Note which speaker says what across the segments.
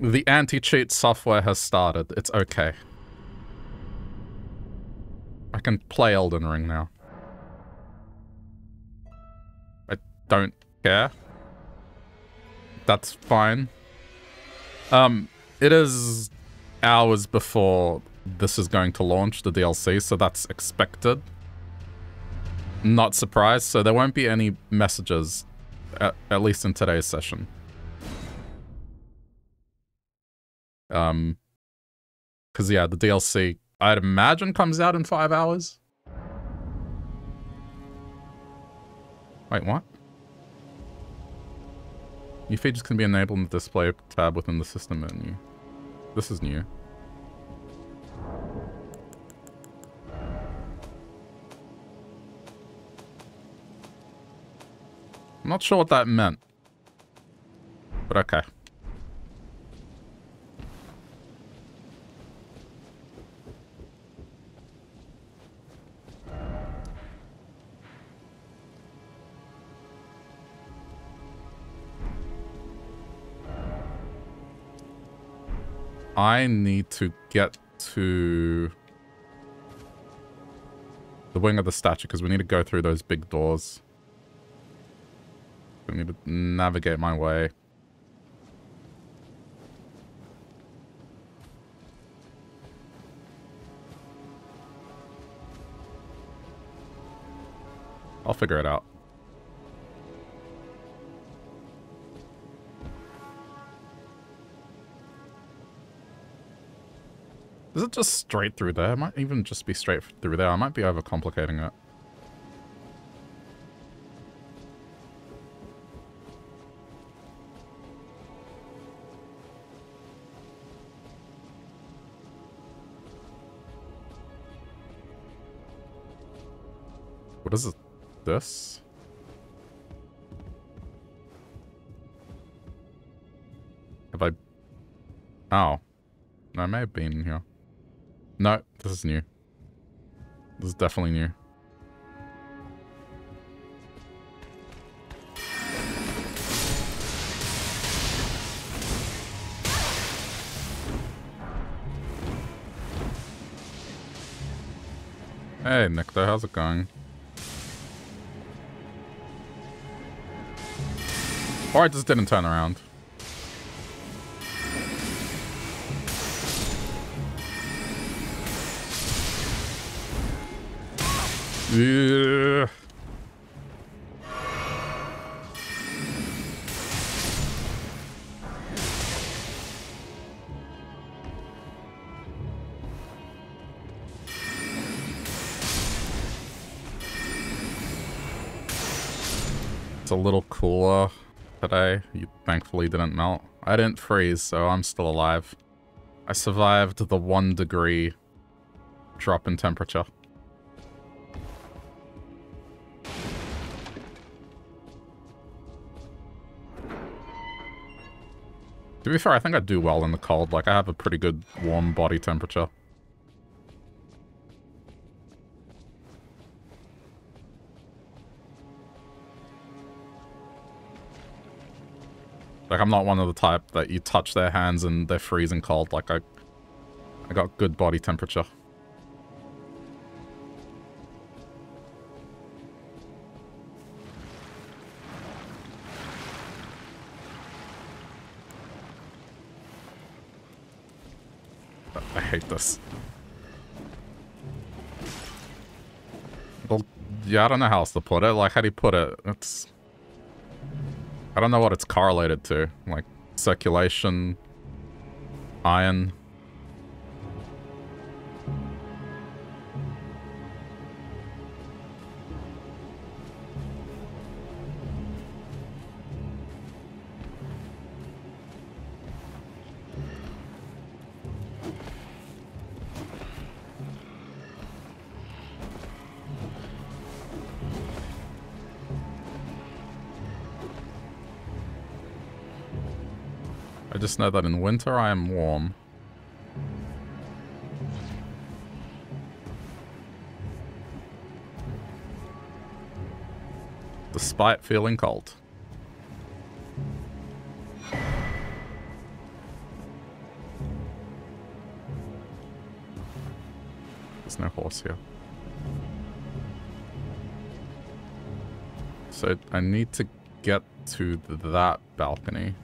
Speaker 1: The anti-cheat software has started. It's okay. I can play Elden Ring now. I don't care. That's fine. Um, it is hours before this is going to launch, the DLC, so that's expected. Not surprised, so there won't be any messages, at, at least in today's session. Um, because yeah, the DLC I'd imagine comes out in five hours. Wait, what? New features can be enabled in the display tab within the system menu. This is new. I'm not sure what that meant. But okay. I need to get to the wing of the statue because we need to go through those big doors. I need to navigate my way. I'll figure it out. Is it just straight through there? It might even just be straight through there. I might be overcomplicating it. What is it? This? Have I... Oh. I may have been here. No, this is new. This is definitely new. Hey, Nectar, how's it going? Or I just didn't turn around. Yeah. It's a little cooler today. You thankfully didn't melt. I didn't freeze, so I'm still alive. I survived the one degree drop in temperature. To be fair, I think I do well in the cold. Like, I have a pretty good warm body temperature. Like, I'm not one of the type that you touch their hands and they're freezing cold. Like, I, I got good body temperature. Hate this. Well, yeah, I don't know how else to put it. Like, how do you put it? It's... I don't know what it's correlated to. Like, circulation, iron... know that in winter I am warm. Despite feeling cold. There's no horse here. So I need to get to that balcony.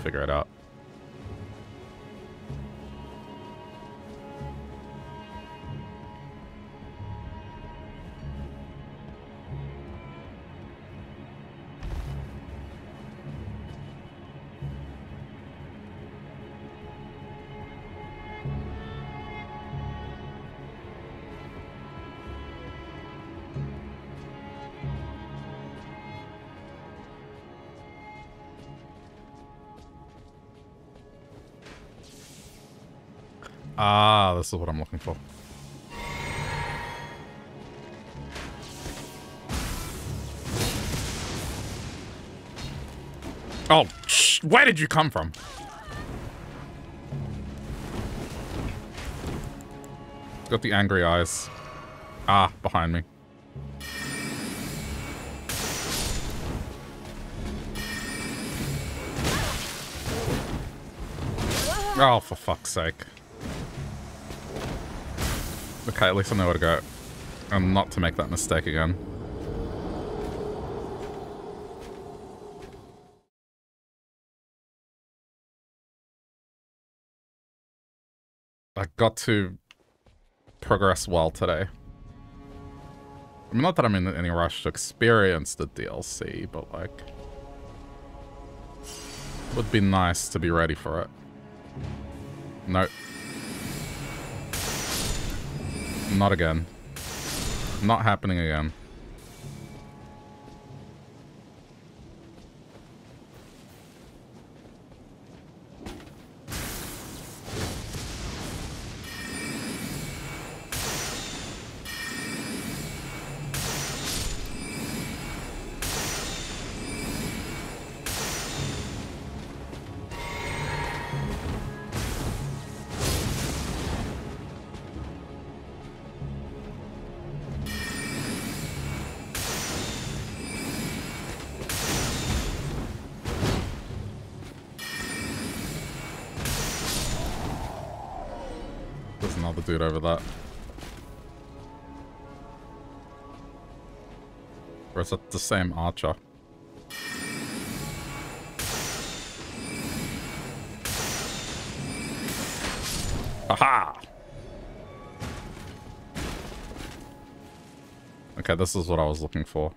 Speaker 1: Figure it out. Ah, this is what I'm looking for. Oh, where did you come from? Got the angry eyes. Ah, behind me. Oh, for fuck's sake. Okay, at least I know where to go. And not to make that mistake again. I got to progress well today. I mean, not that I'm in any rush to experience the DLC, but like... Would be nice to be ready for it. Nope. Not again. Not happening again. Same archer? Aha! Okay, this is what I was looking for.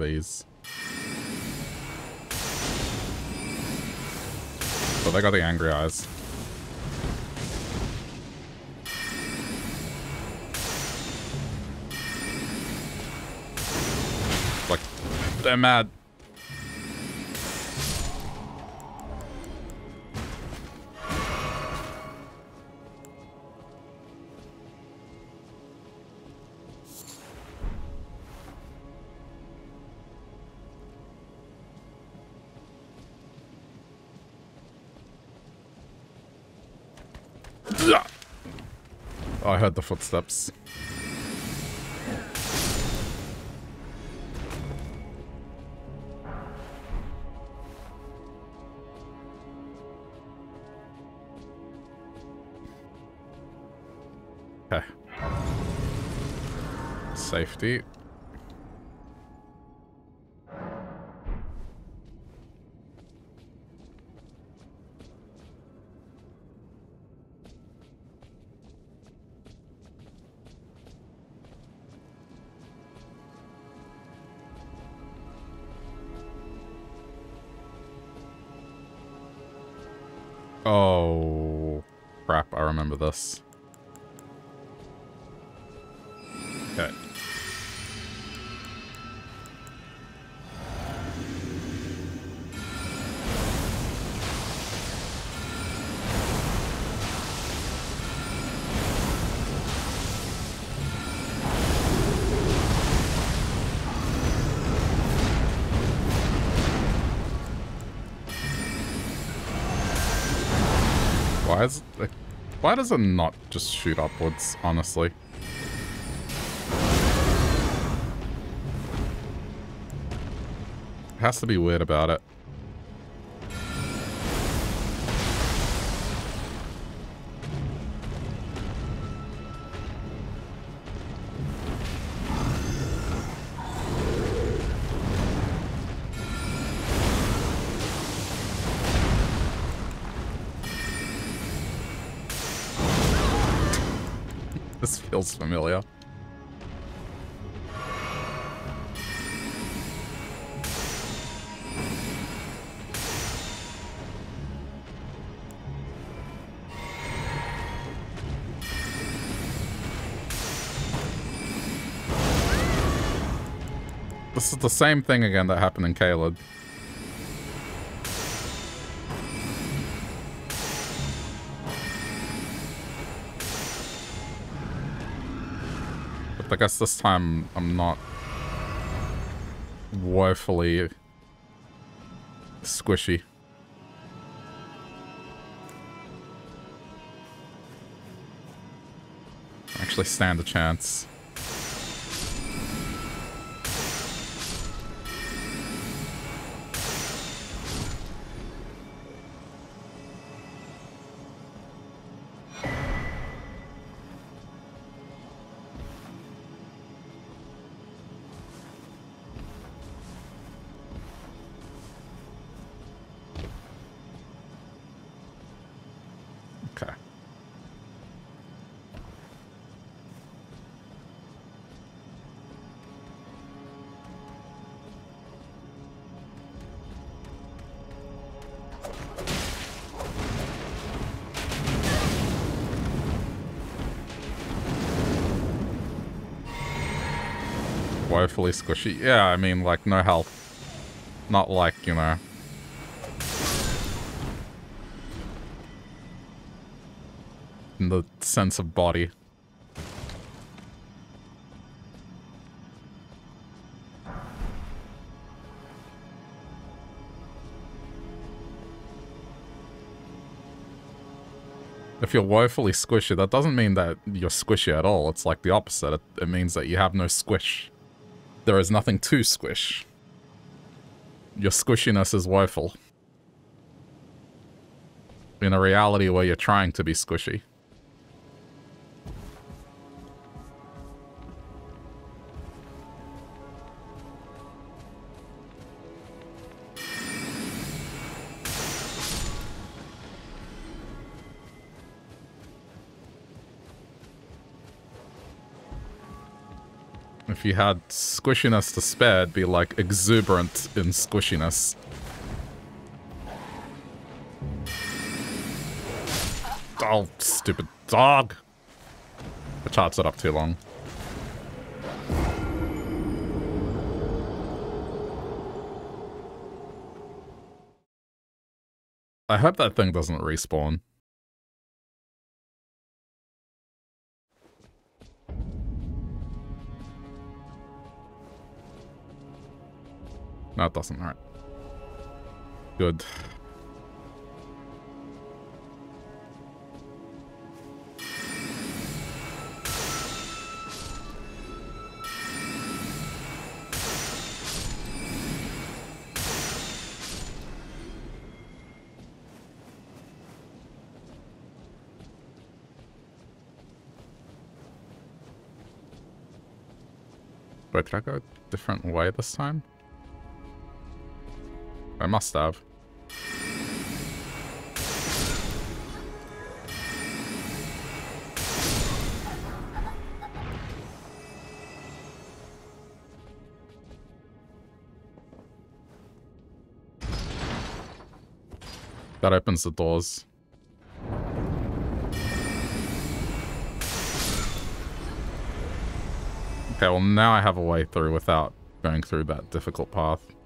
Speaker 1: Of these. But they got the angry eyes. Like, they're mad. Heard the footsteps. Okay. Safety. I remember this. Okay. Why does it not just shoot upwards, honestly? Has to be weird about it. this feels familiar. This is the same thing again that happened in Caelid. I guess this time I'm not woefully squishy. Actually stand a chance. Woefully squishy. Yeah, I mean, like, no health. Not like, you know... In the sense of body. If you're woefully squishy, that doesn't mean that you're squishy at all. It's like the opposite. It, it means that you have no squish. There is nothing to squish. Your squishiness is woeful. In a reality where you're trying to be squishy. If you had squishiness to spare, it'd be like exuberant in squishiness. Oh, stupid dog! The chart's it up too long. I hope that thing doesn't respawn. No, it doesn't. All right. Good. Do I go a different way this time? I must have. That opens the doors. Okay, well now I have a way through without going through that difficult path.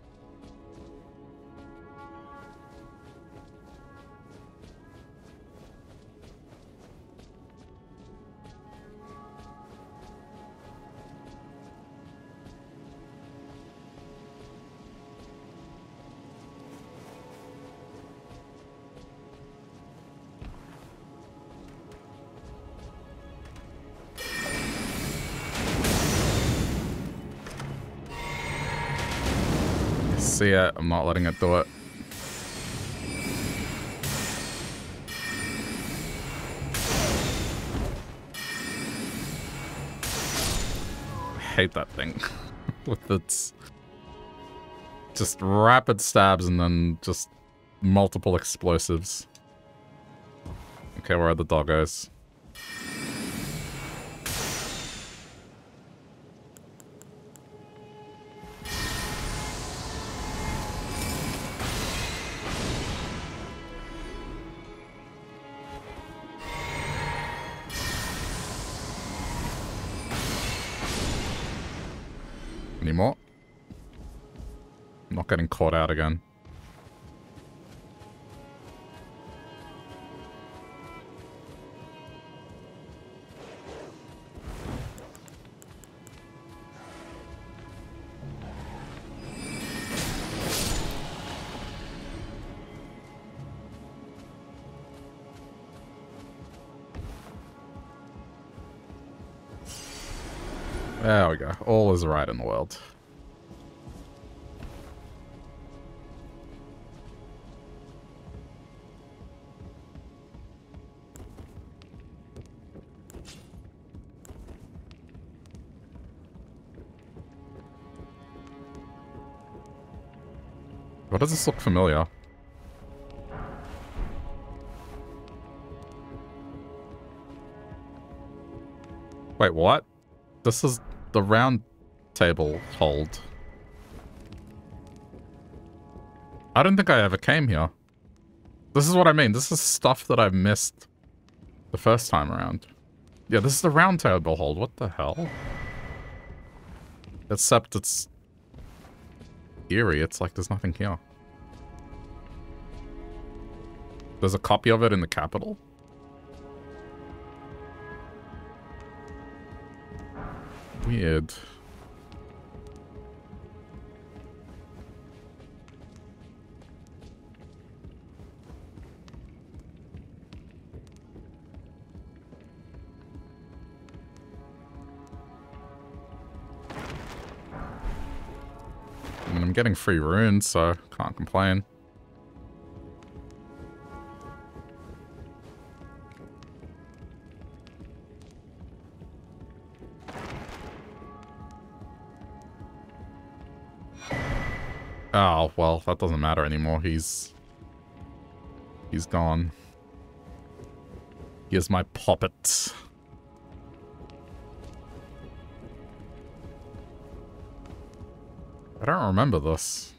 Speaker 1: I'm not letting it do it. I hate that thing. With its just rapid stabs and then just multiple explosives. Okay, where are the doggos? There we go. All is right in the world. does this look familiar? Wait, what? This is the round table hold. I don't think I ever came here. This is what I mean. This is stuff that I've missed the first time around. Yeah, this is the round table hold. What the hell? Except it's eerie. It's like there's nothing here. There's a copy of it in the capital? Weird. Mm, I'm getting free runes, so can't complain. Oh, well, that doesn't matter anymore. He's... He's gone. Here's my puppet. I don't remember this.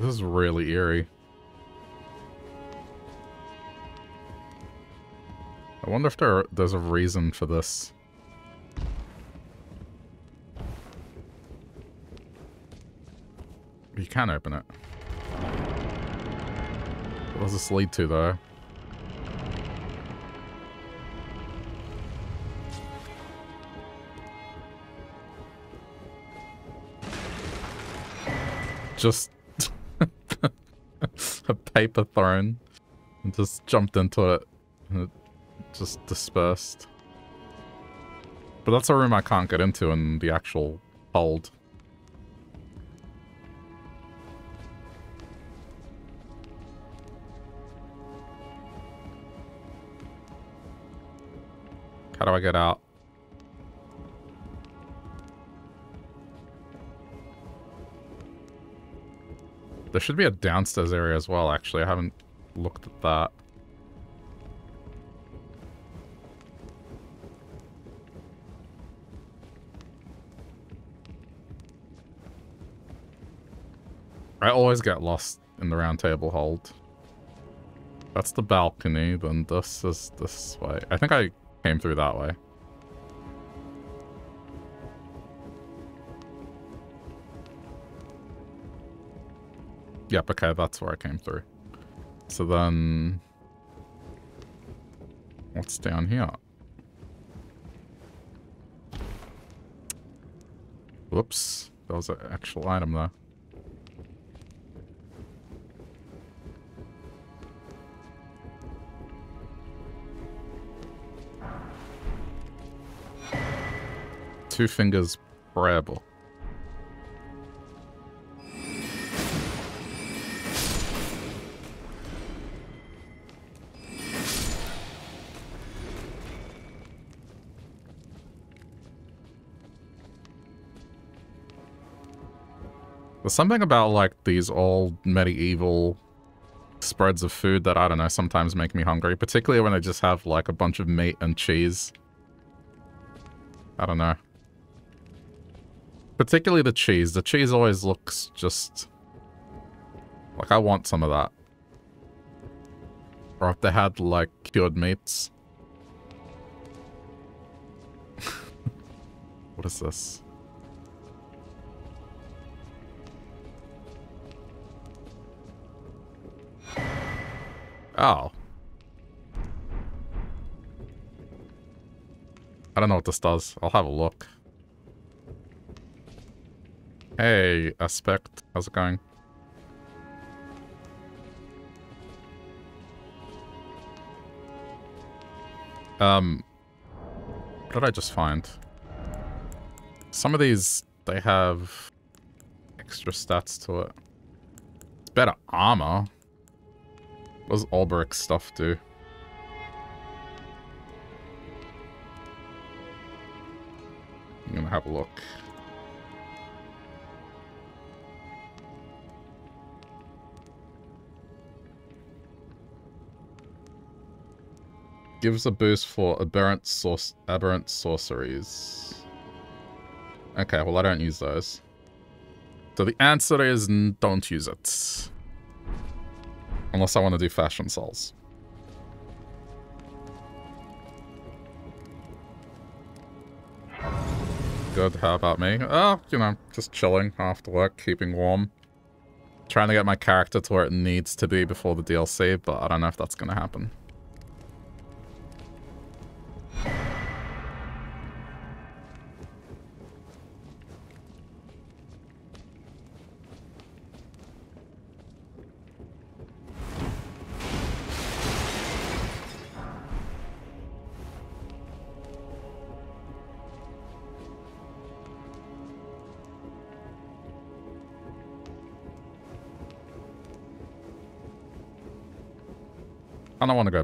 Speaker 1: This is really eerie. I wonder if there there's a reason for this. You can open it. What does this lead to, though? Just paper thrown and just jumped into it and it just dispersed. But that's a room I can't get into in the actual hold. How do I get out? There should be a downstairs area as well, actually. I haven't looked at that. I always get lost in the round table hold. That's the balcony, then this is this way. I think I came through that way. Yep, okay, that's where I came through. So then... What's down here? Whoops. That was an actual item there. Two fingers prayer There's something about, like, these old medieval spreads of food that, I don't know, sometimes make me hungry. Particularly when they just have, like, a bunch of meat and cheese. I don't know. Particularly the cheese. The cheese always looks just... Like, I want some of that. Or if they had, like, cured meats. what is this? Oh. I don't know what this does. I'll have a look. Hey, Aspect. How's it going? Um, what did I just find? Some of these, they have extra stats to it. It's better armor. What does Alberich's stuff do? I'm gonna have a look. Gives a boost for aberrant source aberrant sorceries. Okay, well I don't use those. So the answer is don't use it. Unless I want to do fashion souls. Good, how about me? Oh, you know, just chilling after work, keeping warm. Trying to get my character to where it needs to be before the DLC, but I don't know if that's going to happen.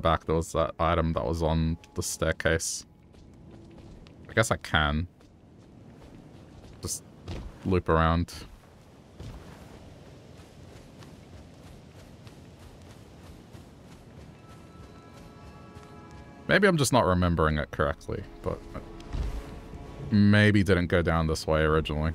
Speaker 1: Back. There was that item that was on the staircase. I guess I can. Just loop around. Maybe I'm just not remembering it correctly, but maybe didn't go down this way originally.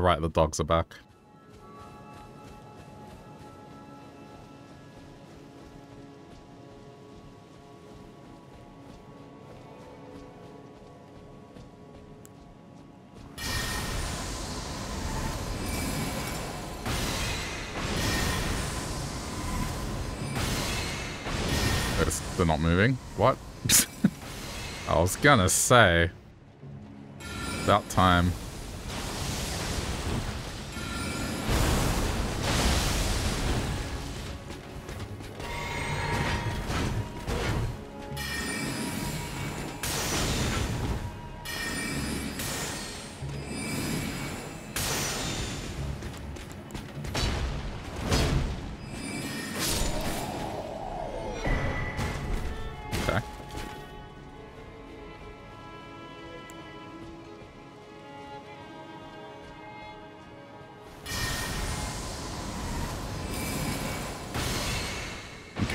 Speaker 1: right, the dogs are back. they're not moving. What? I was gonna say. About time.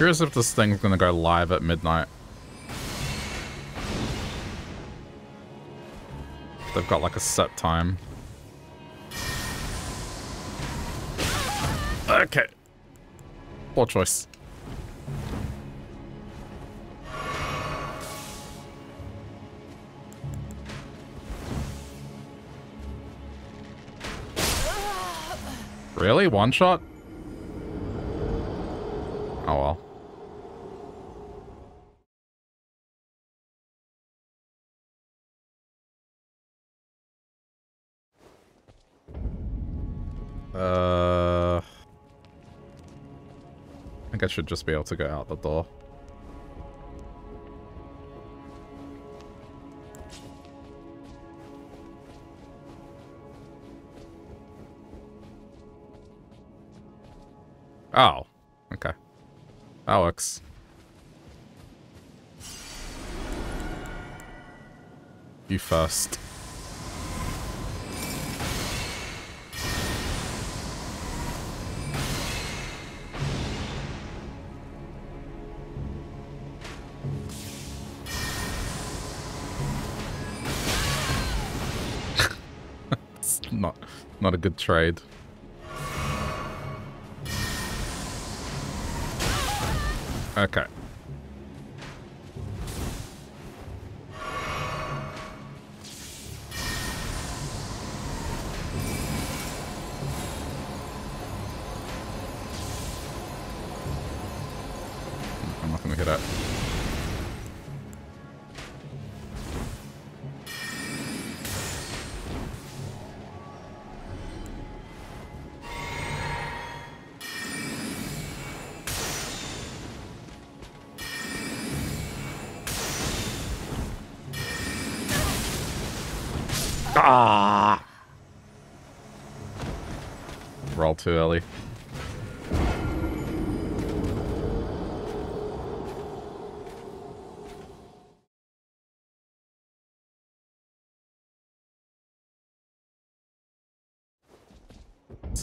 Speaker 1: Curious if this thing's gonna go live at midnight. They've got like a set time. Okay. Poor choice. Really? One shot? I should just be able to go out the door. Oh, okay. Alex. You first. A good trade. Okay.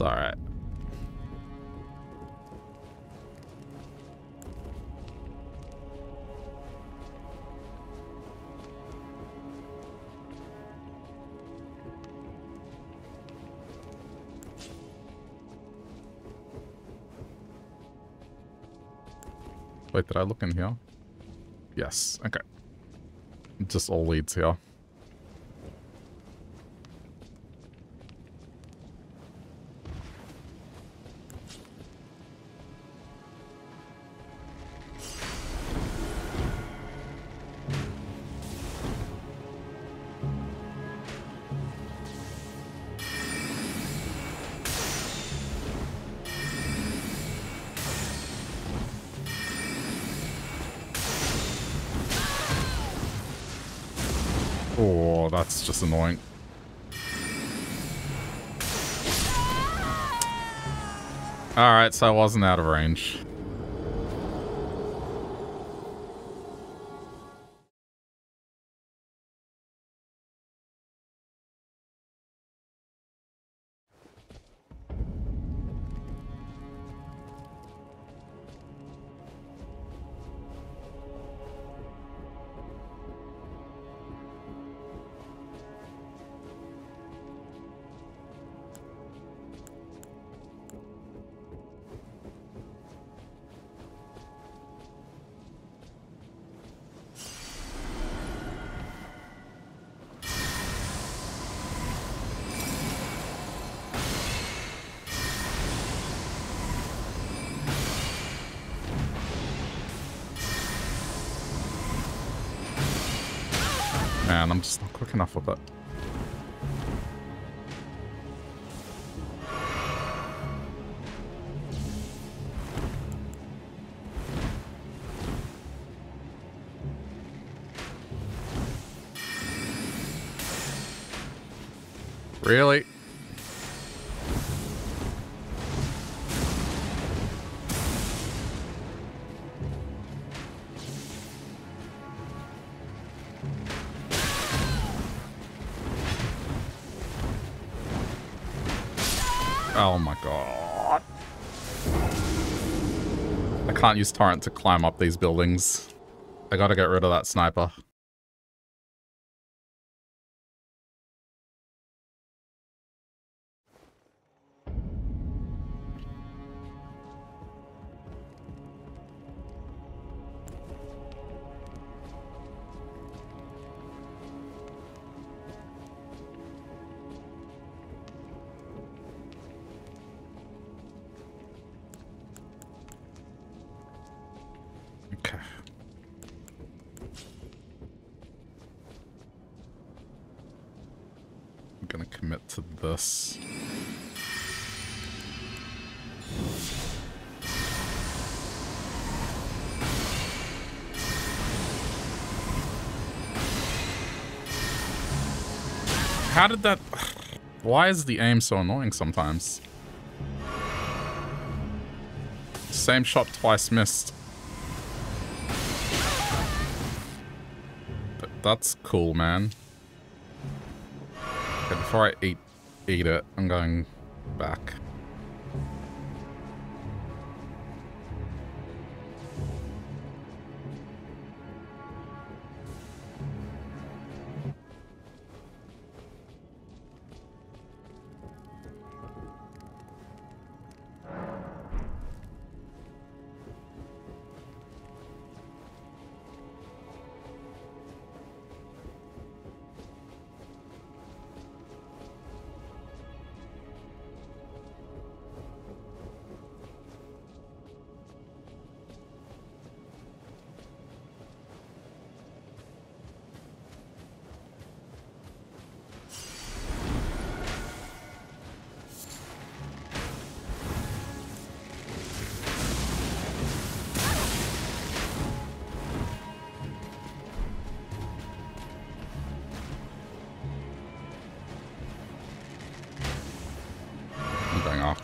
Speaker 1: It's alright. Wait, did I look in here? Yes, okay. Just all leads here. So I wasn't out of range. Really? Oh my god. I can't use torrent to climb up these buildings. I gotta get rid of that sniper. How did that... Why is the aim so annoying sometimes? Same shot twice missed. But That's cool, man. Okay, before I eat, eat it, I'm going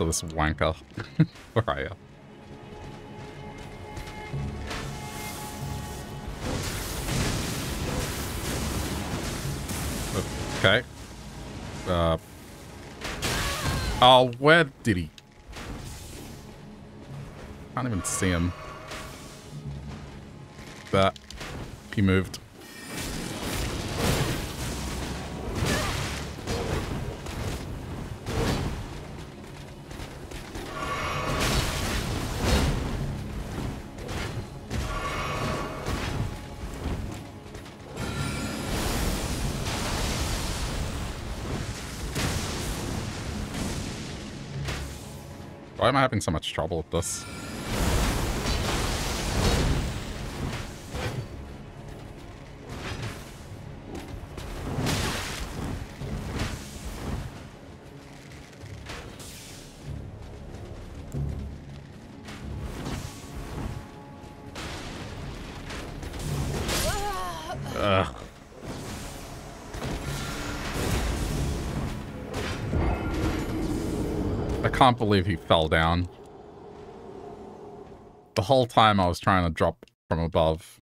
Speaker 1: this wanker. Where are you? Okay. Uh. Oh, where did he? Can't even see him. But he moved. Having so much trouble with this? Can't believe he fell down. The whole time I was trying to drop from above.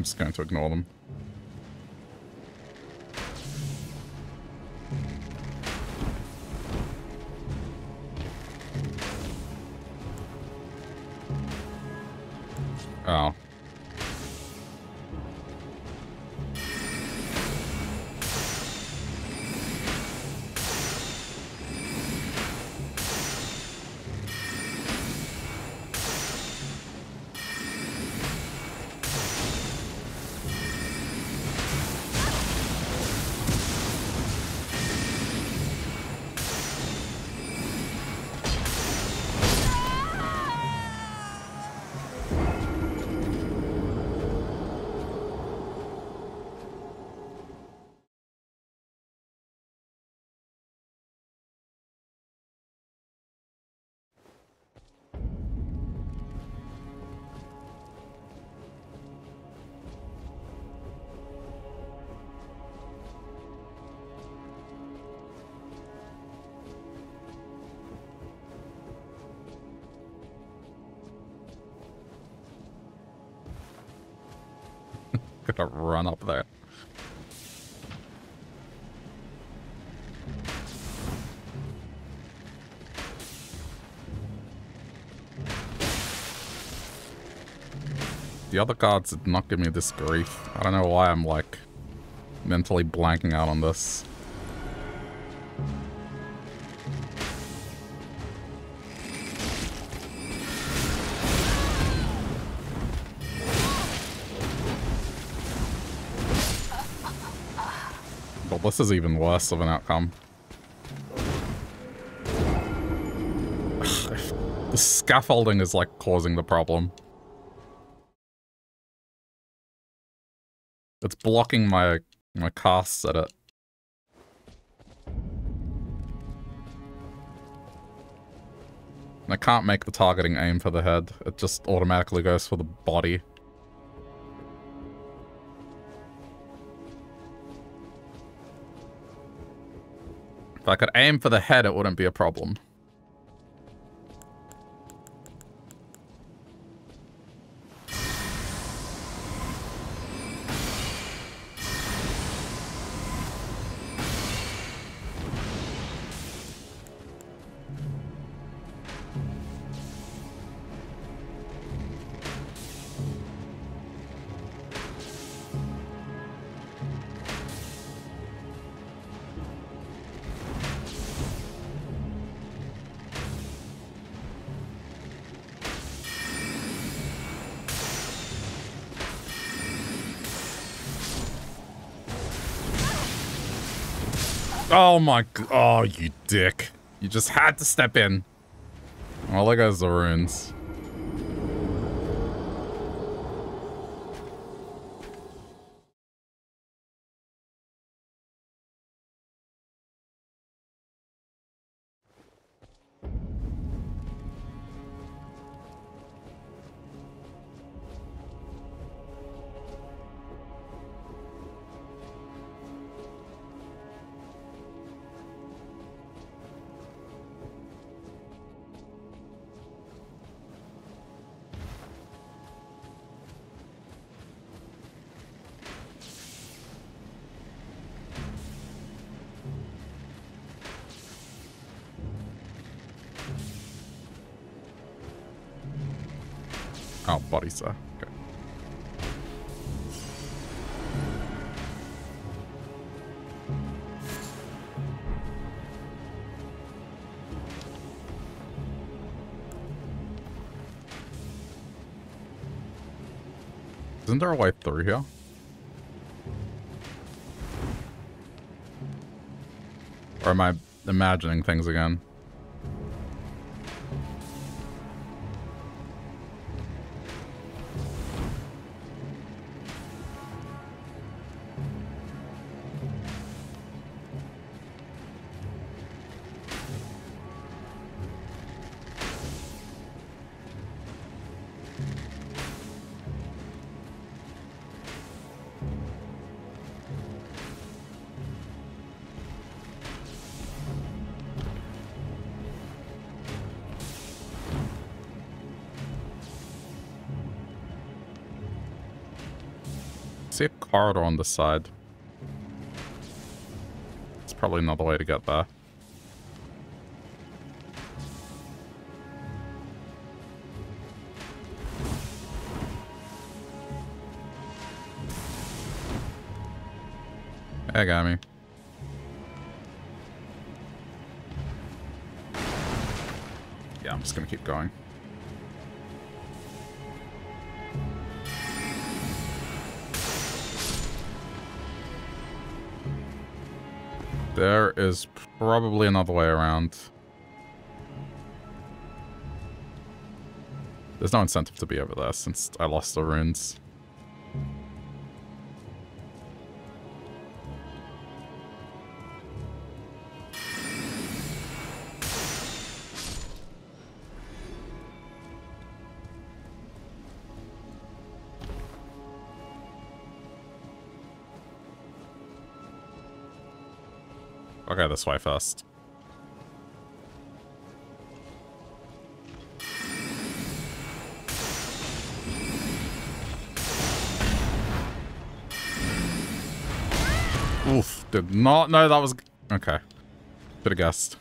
Speaker 1: I'm just going to ignore them. Run up there. The other cards did not give me this grief. I don't know why I'm like mentally blanking out on this. This is even worse of an outcome. the scaffolding is like causing the problem. It's blocking my my casts at it. I can't make the targeting aim for the head. It just automatically goes for the body. I could aim for the head, it wouldn't be a problem. My... Oh, you dick. You just had to step in. Well, there goes the runes. Okay. Isn't there a way through here? Or am I imagining things again? Corridor on the side. It's probably another way to get there. Hey, got me. Yeah, I'm just gonna keep going. There is probably another way around. There's no incentive to be over there since I lost the runes. this way first. Oof, did not know that was... Okay. Bit of guessed.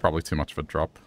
Speaker 1: Probably too much of a drop.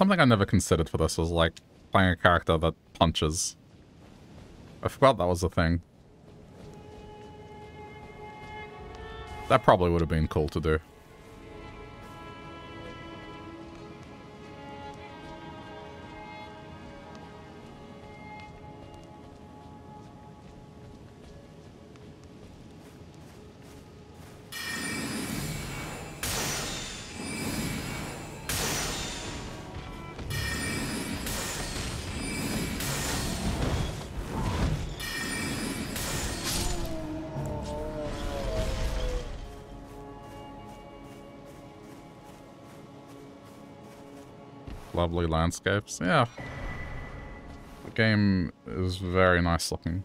Speaker 1: Something I never considered for this, was like playing a character that punches. I forgot that was a thing. That probably would have been cool to do. Landscapes. Yeah. The game is very nice looking.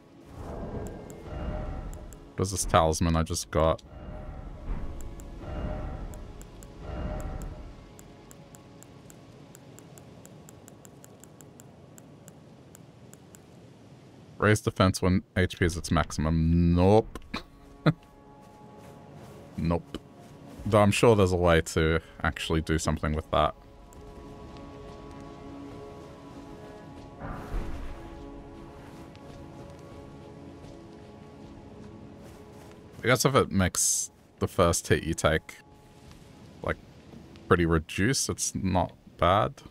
Speaker 1: What is this talisman I just got? Raise defense when HP is its maximum. Nope. nope. Though I'm sure there's a way to actually do something with that. I guess if it makes the first hit you take, like, pretty reduced, it's not bad.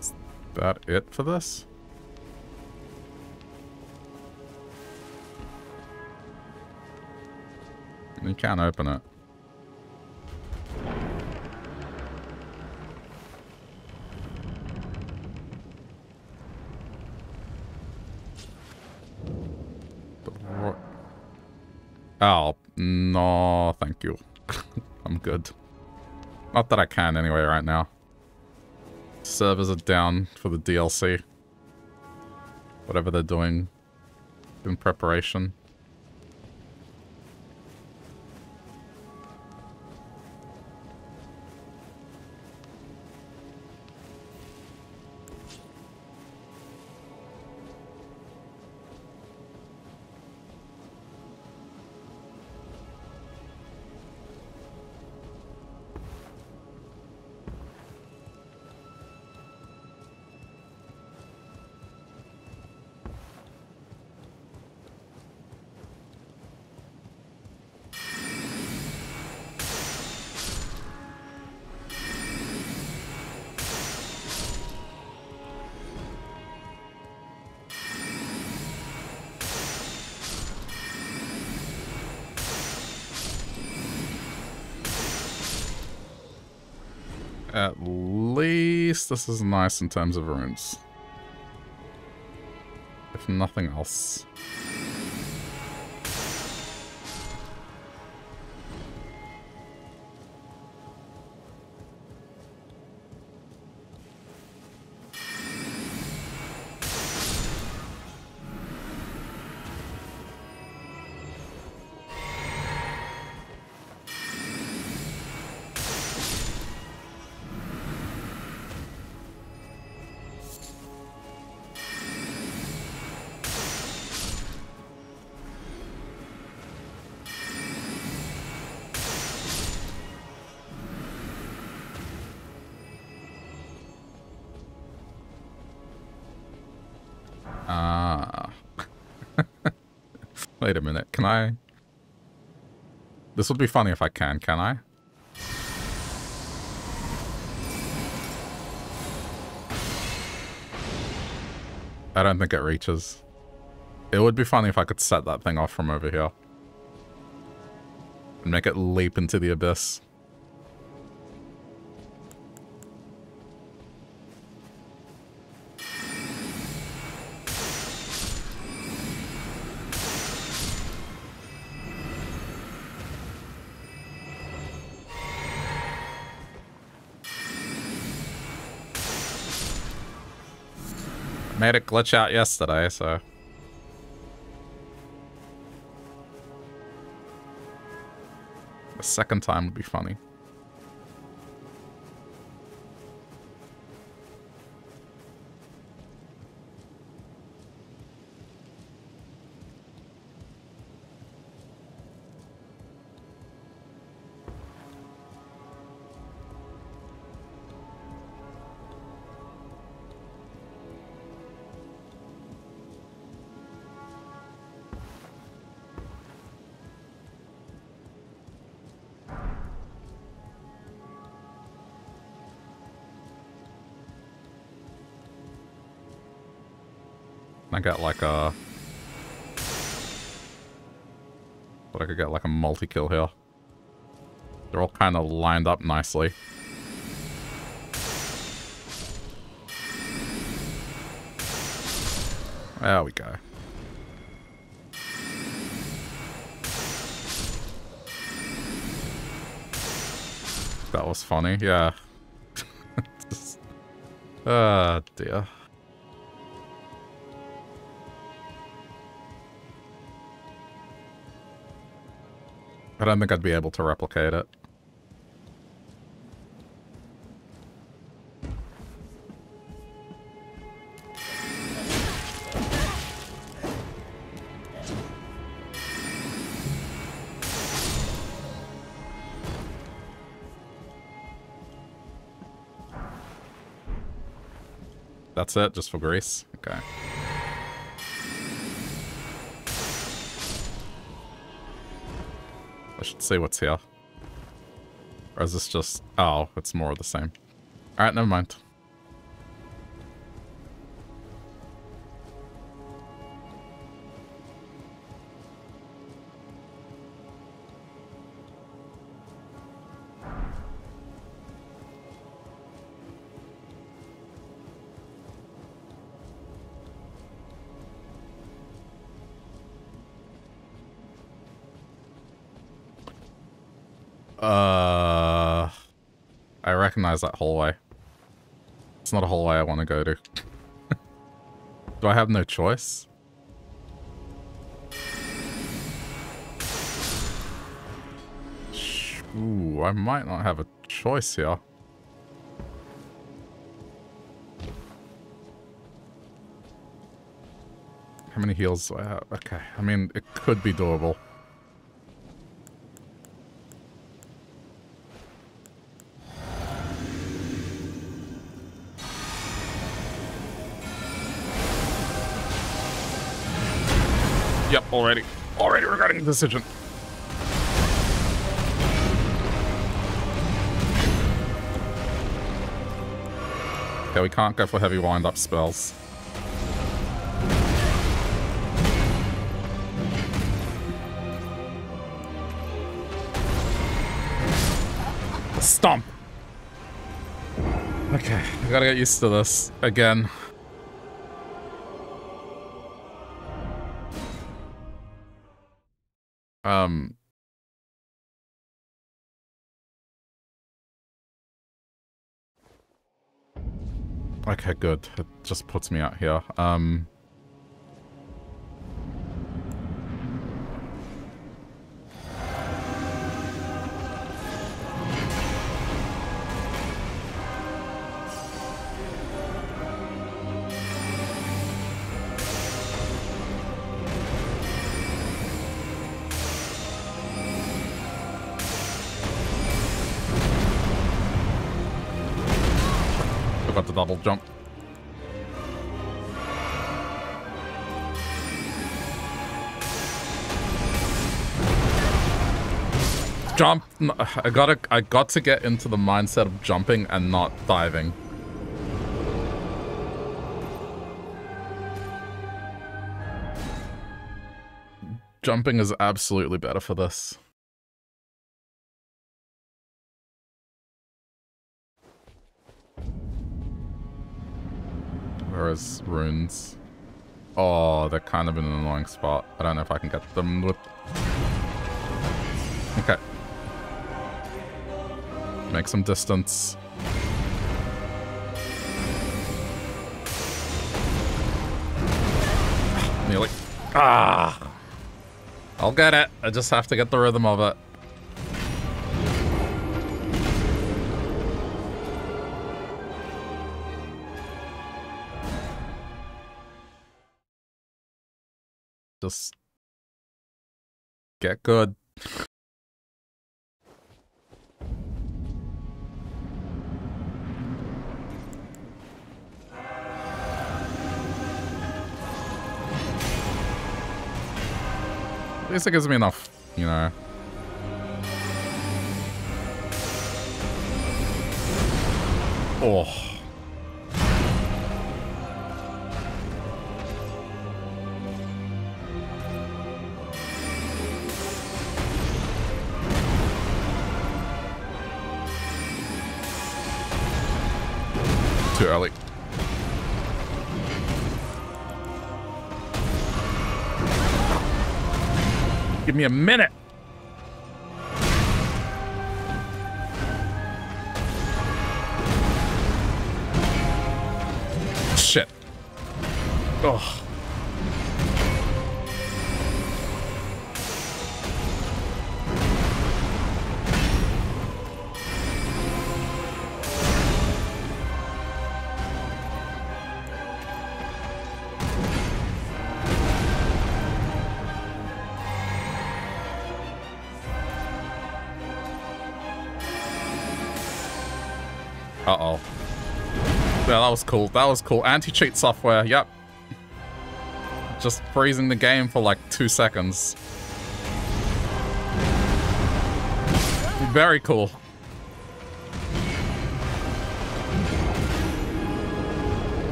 Speaker 1: Is that it for this? You can't open it. No, thank you. I'm good. Not that I can anyway right now. Servers are down for the DLC. Whatever they're doing in preparation. This is nice in terms of runes. If nothing else. This would be funny if I can, can I? I don't think it reaches. It would be funny if I could set that thing off from over here. And make it leap into the abyss. Made it glitch out yesterday, so... The second time would be funny. Got like a... But I could get like a multi-kill here. They're all kind of lined up nicely. There we go. That was funny, yeah. Ah, dear. I don't think I'd be able to replicate it. That's it, just for grace? Okay. Should see what's here. Or is this just... Oh, it's more of the same. Alright, never mind. That hallway. It's not a hallway I want to go to. Do I have no choice? Ooh, I might not have a choice here. How many heals do I have? Okay, I mean, it could be doable. Decision. Okay, we can't go for heavy wind-up spells. Stomp! Okay, I gotta get used to this again. Um. Okay, good. It just puts me out here. Um. I gotta. I got to get into the mindset of jumping and not diving. Jumping is absolutely better for this. Where is runes... Oh, they're kind of in an annoying spot. I don't know if I can get them with... Make some distance. Nearly. Ah! I'll get it. I just have to get the rhythm of it. Just get good. Least it gives me enough, you know. Oh. Me a minute. That was cool. That was cool. Anti-cheat software, yep. Just freezing the game for like two seconds. Very cool.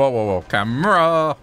Speaker 1: Whoa, whoa, whoa. Camera!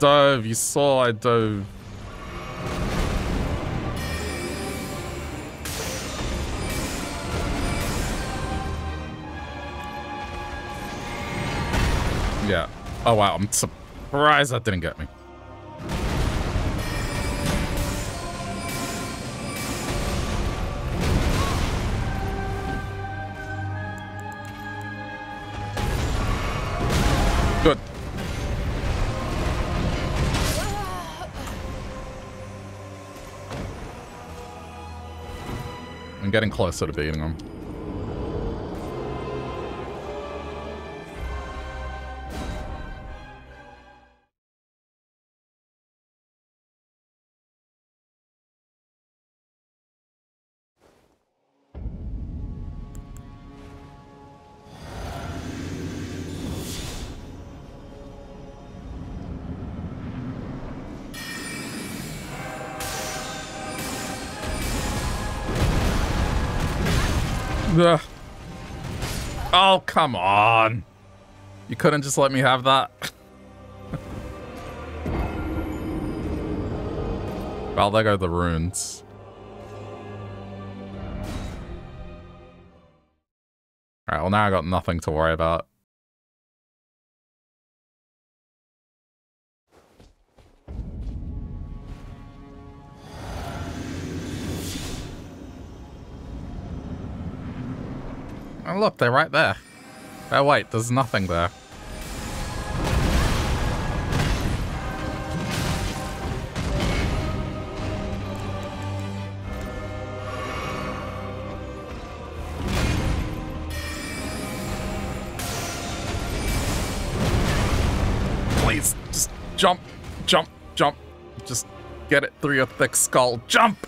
Speaker 1: dove. You saw I dove. Yeah. Oh wow, I'm surprised that didn't get me. Getting closer to beating him. Ugh. Oh, come on. You couldn't just let me have that? well, there go the runes. Alright, well now I got nothing to worry about. Oh, look, they're right there. Oh, wait, there's nothing there. Please, just jump, jump, jump. Just get it through your thick skull. Jump!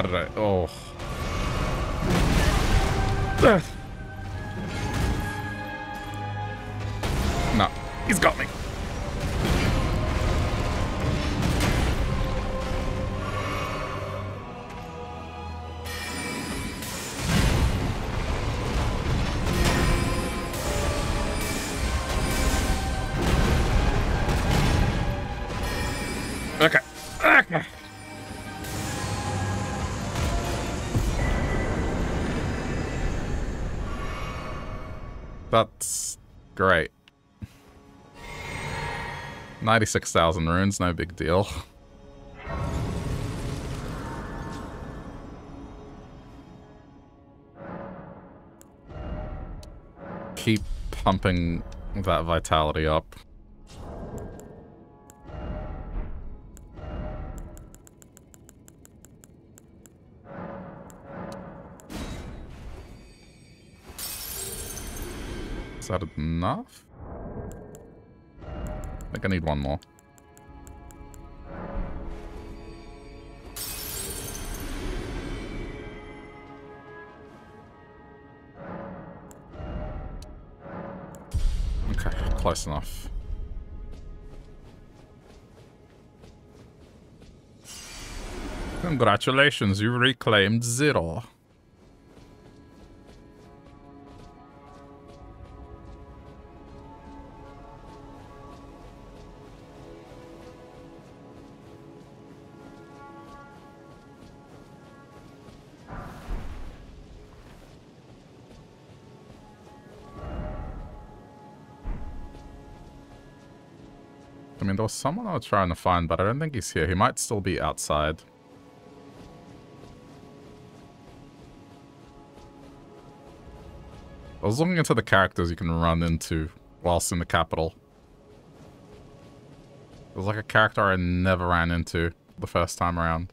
Speaker 1: How did I? Oh. No, he's got me. That's great. 96,000 runes, no big deal. Keep pumping that vitality up. That enough? I think I need one more. Okay, close enough. Congratulations, you reclaimed zero. Was someone I was trying to find, but I don't think he's here. He might still be outside. I was looking into the characters you can run into whilst in the capital. It was like a character I never ran into the first time around.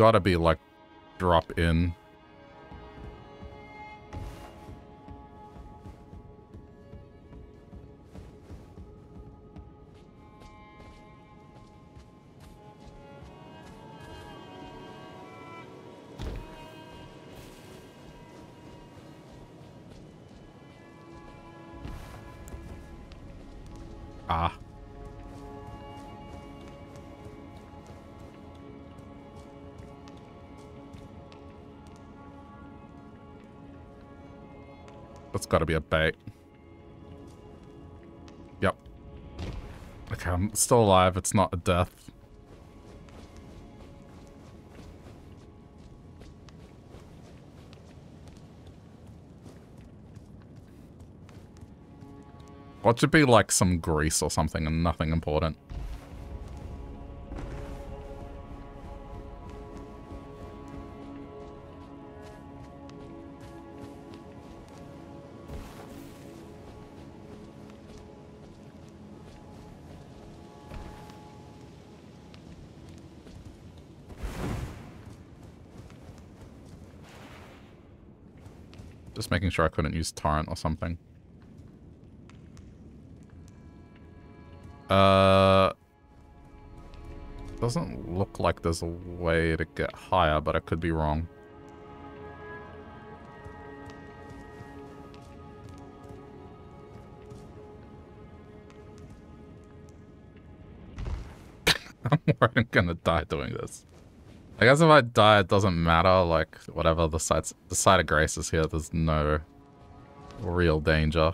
Speaker 1: Gotta be like drop in. Got to be a bait. Yep. Okay, I'm still alive. It's not a death. What should be like some grease or something and nothing important? Just making sure I couldn't use torrent or something. Uh, doesn't look like there's a way to get higher, but I could be wrong. I'm worried I'm gonna die doing this. I guess if I die, it doesn't matter. Like, whatever the site, the site of grace is here, there's no real danger.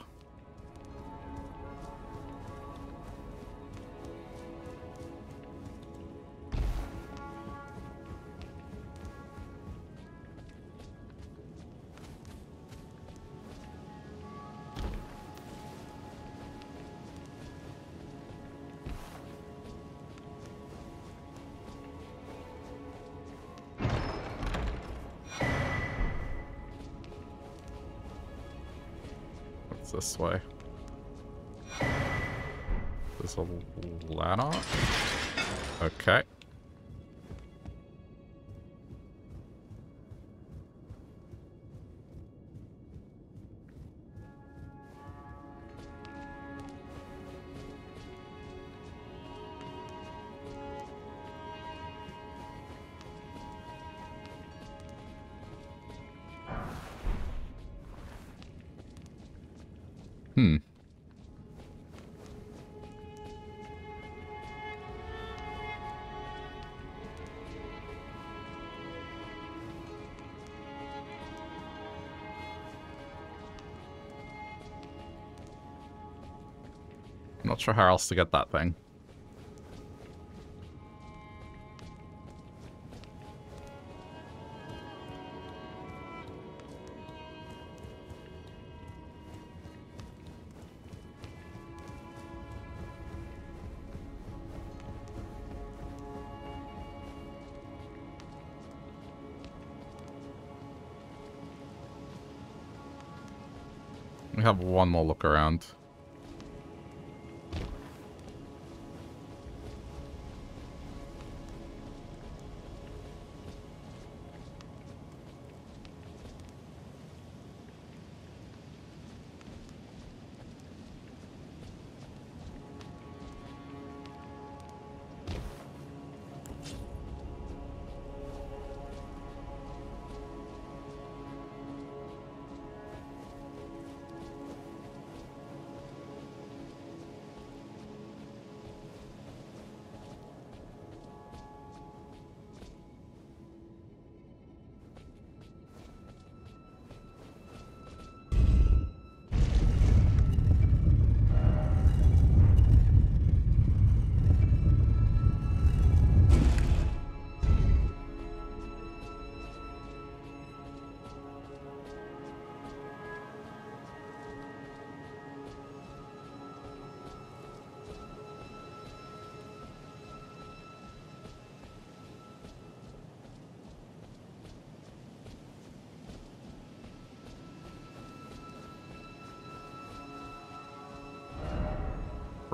Speaker 1: Sure how else to get that thing. We have one more look around.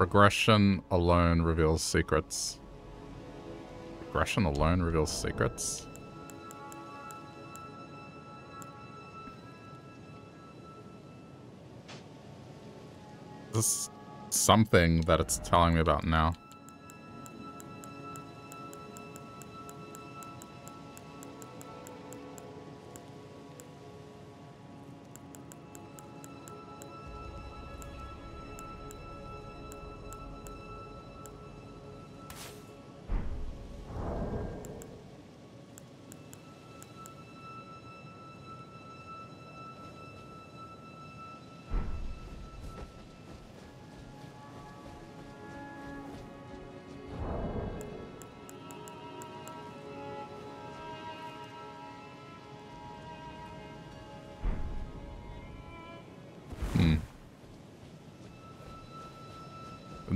Speaker 1: Regression alone reveals secrets. Regression alone reveals secrets? This something that it's telling me about now.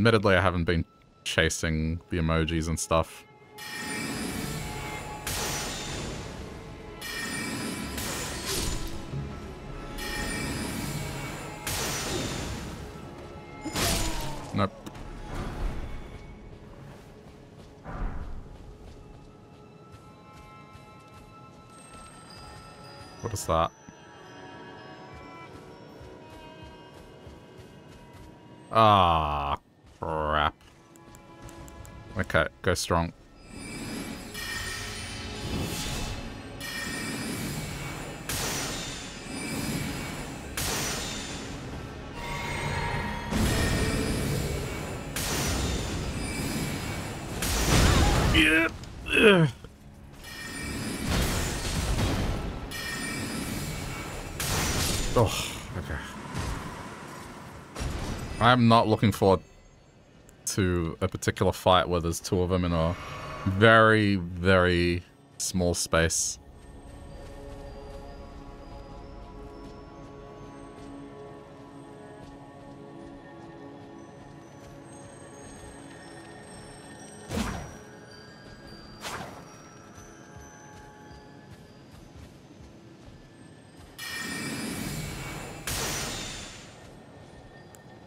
Speaker 1: Admittedly, I haven't been chasing the emojis and stuff. Strong. Yeah. Ugh. Oh, okay. I'm not looking forward to a particular fight where there's two of them in a very, very small space.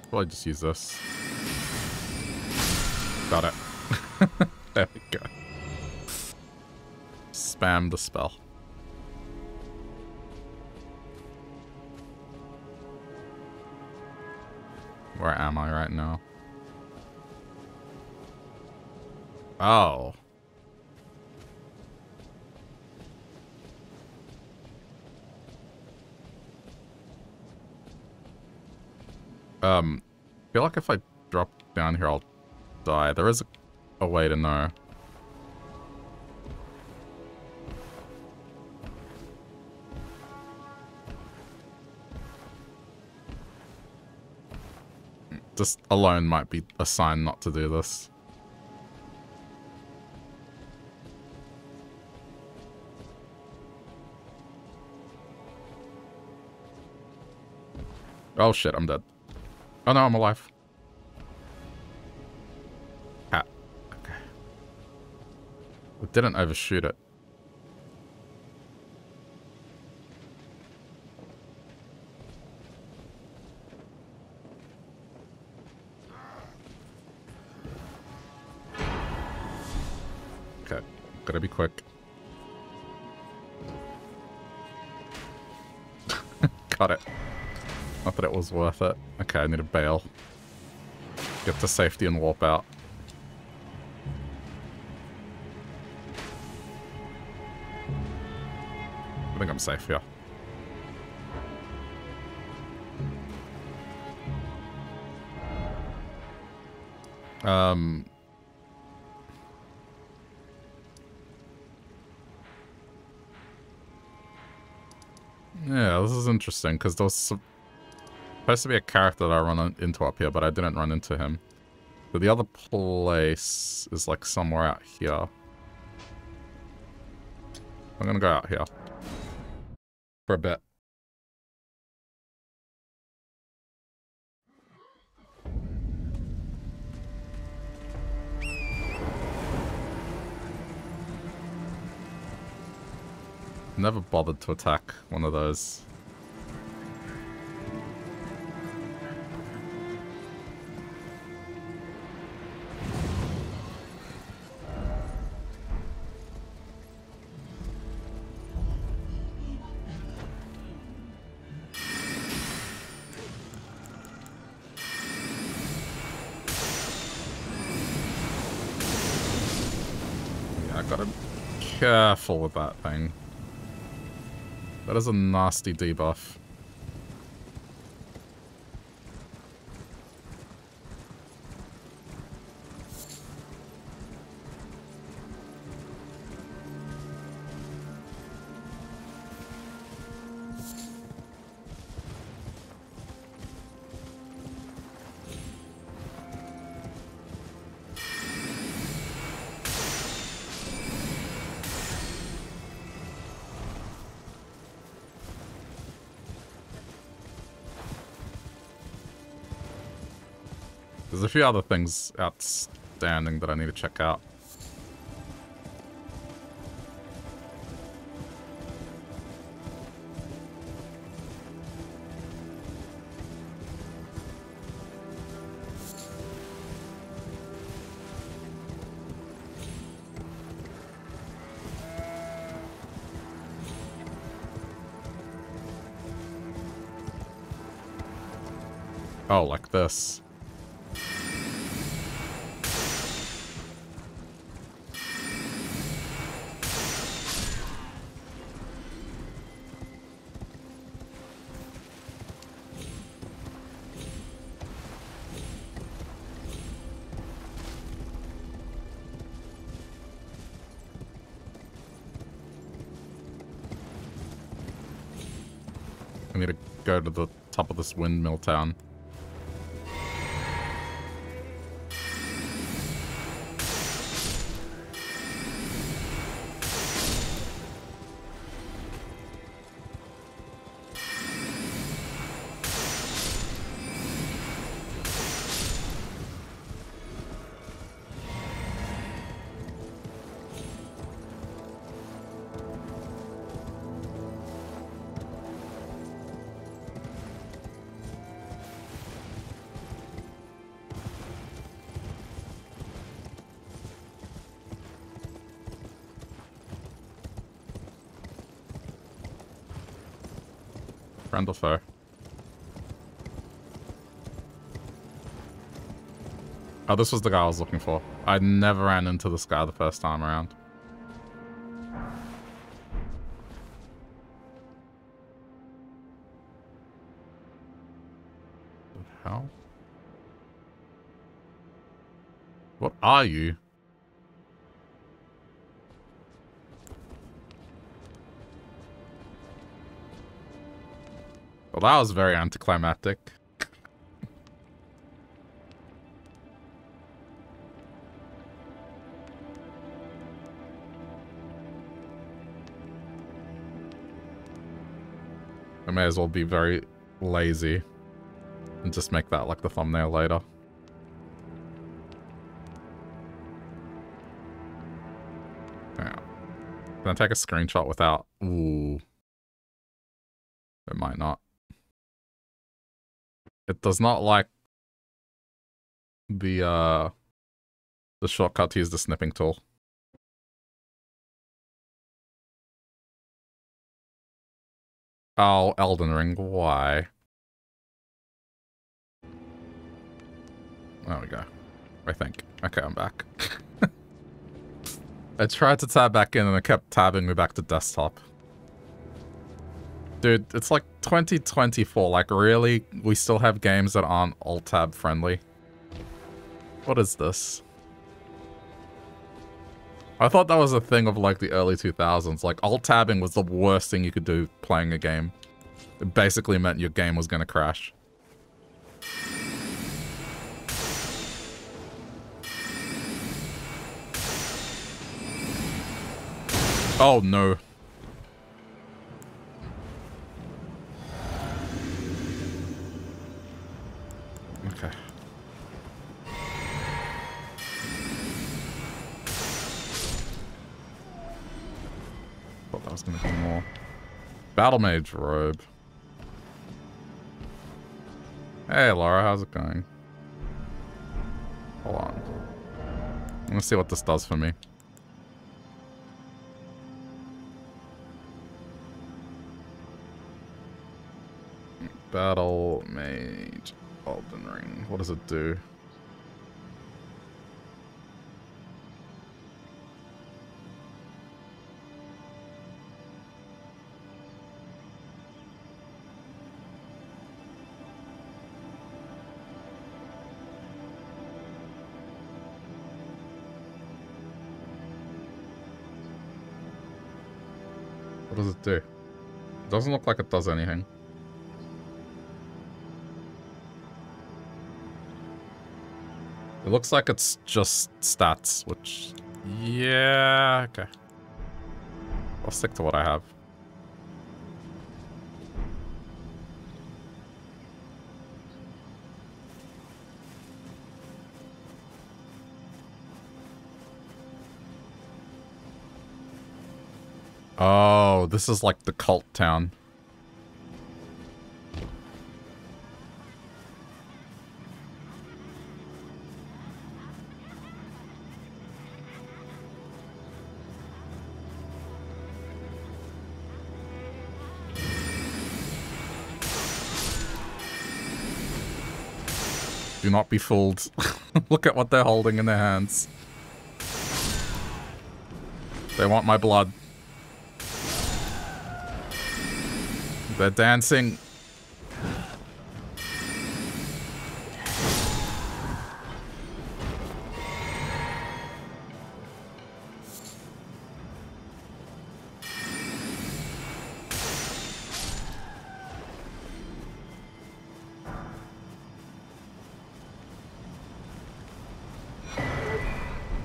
Speaker 1: Probably just use this. Got it. there we go. Spam the spell. Where am I right now? Oh. Um, I feel like if I drop down here, I'll die. There is a, a way to know. This alone might be a sign not to do this. Oh shit, I'm dead. Oh no, I'm alive. Didn't overshoot it. Okay, gotta be quick. Got it. Not that it was worth it. Okay, I need a bail. Get to safety and warp out. I'm safe here. Um... Yeah, this is interesting, because there's supposed to be a character that I run into up here, but I didn't run into him. But the other place is like somewhere out here. I'm gonna go out here. For a bit. Never bothered to attack one of those. With that thing. That is a nasty debuff. Few other things outstanding that I need to check out. Oh, like this. Top of this windmill town. This was the guy I was looking for. I never ran into this guy the first time around. What are you? Well, that was very anticlimactic. I may as well be very lazy and just make that like the thumbnail later. Can I take a screenshot without... Ooh. It might not. It does not like the uh the shortcut to use the snipping tool. Oh, Elden Ring, why? There we go. I think. Okay, I'm back. I tried to tab back in and it kept tabbing me back to desktop. Dude, it's like 2024. Like, really? We still have games that aren't alt-tab friendly? What is this? I thought that was a thing of, like, the early 2000s. Like, alt-tabbing was the worst thing you could do playing a game. It basically meant your game was gonna crash. Oh, no. Was going to be more. Battle Mage robe. Hey, Laura, how's it going? Hold on. Let's see what this does for me. Battle Mage Elden Ring. What does it do? Doesn't look like it does anything. It looks like it's just stats, which... Yeah, okay. I'll stick to what I have. Oh, this is like the cult town. Do not be fooled. Look at what they're holding in their hands. They want my blood. They're dancing.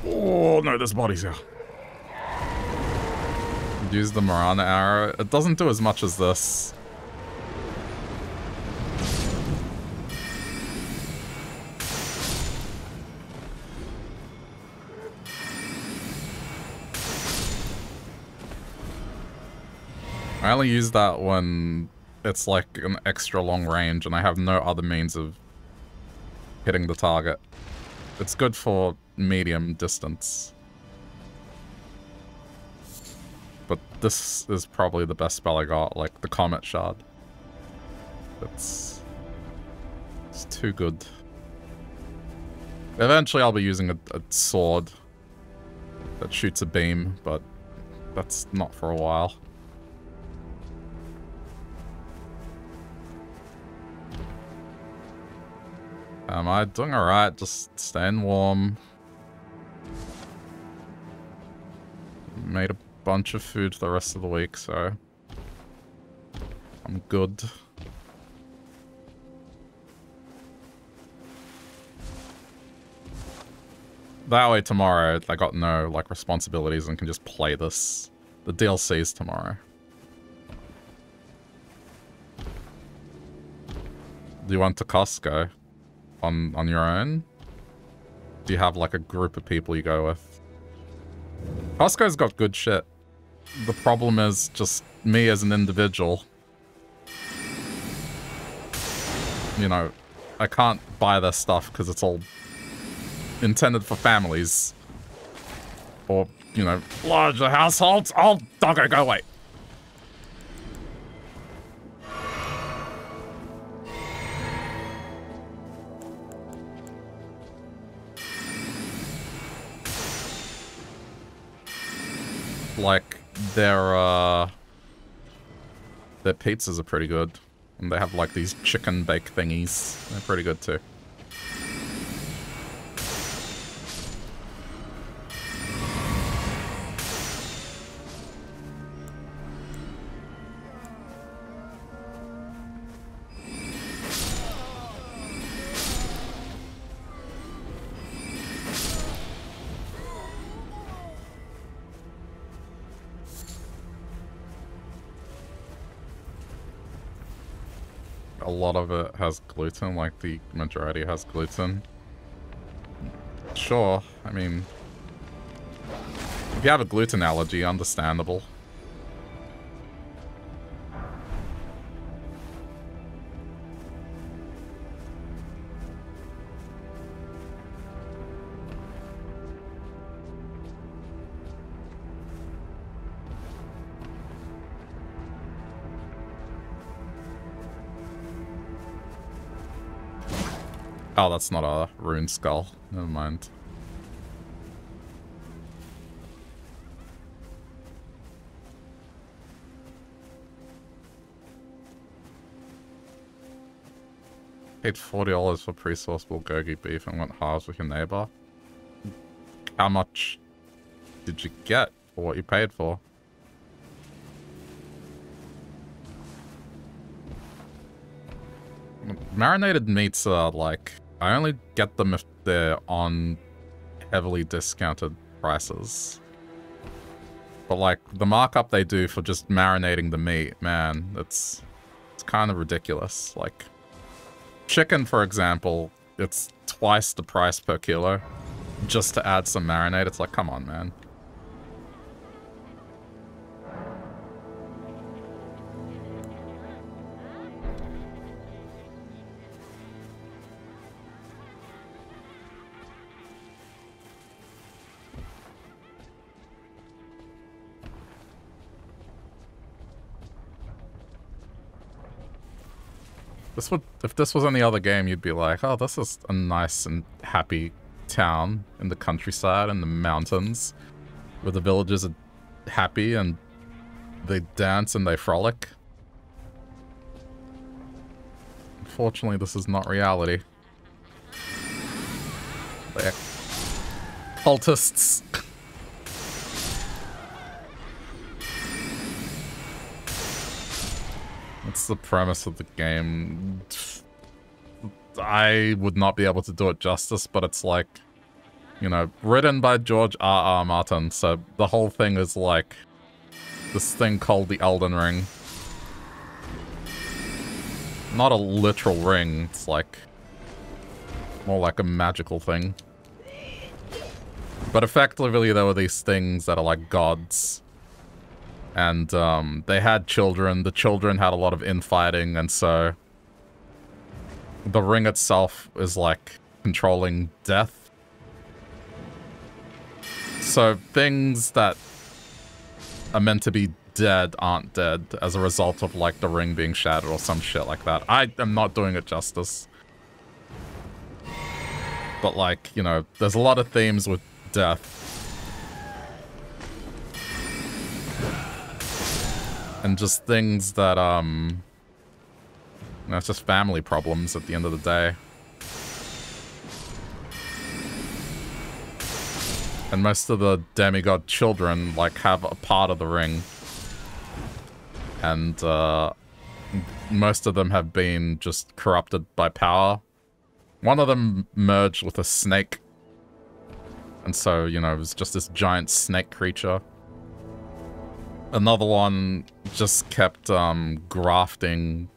Speaker 1: Oh no, there's bodies here. Use the Mirana arrow. It doesn't do as much as this. Only use that when it's like an extra long range and I have no other means of hitting the target. It's good for medium distance. But this is probably the best spell I got, like the Comet Shard. It's... It's too good. Eventually I'll be using a, a sword that shoots a beam, but that's not for a while. Am I doing alright? Just staying warm. Made a bunch of food for the rest of the week, so... I'm good. That way tomorrow, I got no, like, responsibilities and can just play this. The DLC's tomorrow. Do you want to Costco? On on your own? Do you have like a group of people you go with? Costco's got good shit. The problem is just me as an individual. You know, I can't buy their stuff because it's all intended for families. Or, you know, larger households. Oh, doggo, go away. Their uh their pizzas are pretty good. And they have like these chicken bake thingies. They're pretty good too. Gluten, like the majority has gluten. Sure, I mean, if you have a gluten allergy, understandable. Oh, that's not a rune skull. Never mind. Paid $40 for pre-source bulgogi beef and went halves with your neighbor. How much did you get for what you paid for? Marinated meats are like I only get them if they're on heavily discounted prices. But like the markup they do for just marinating the meat, man, it's it's kind of ridiculous. Like chicken, for example, it's twice the price per kilo just to add some marinade. It's like, come on, man. This would, if this was any other game, you'd be like, oh, this is a nice and happy town in the countryside and the mountains where the villagers are happy and they dance and they frolic. Unfortunately, this is not reality. They're cultists. That's the premise of the game. I would not be able to do it justice, but it's like, you know, written by George R. R. Martin, so the whole thing is like this thing called the Elden Ring. Not a literal ring, it's like more like a magical thing. But effectively there were these things that are like gods and um, they had children. The children had a lot of infighting, and so the ring itself is like controlling death. So things that are meant to be dead aren't dead as a result of like the ring being shattered or some shit like that. I am not doing it justice. But like, you know, there's a lot of themes with death and just things that, um... You know, it's just family problems at the end of the day. And most of the demigod children, like, have a part of the ring. And, uh... Most of them have been just corrupted by power. One of them merged with a snake. And so, you know, it was just this giant snake creature. Another one just kept um, grafting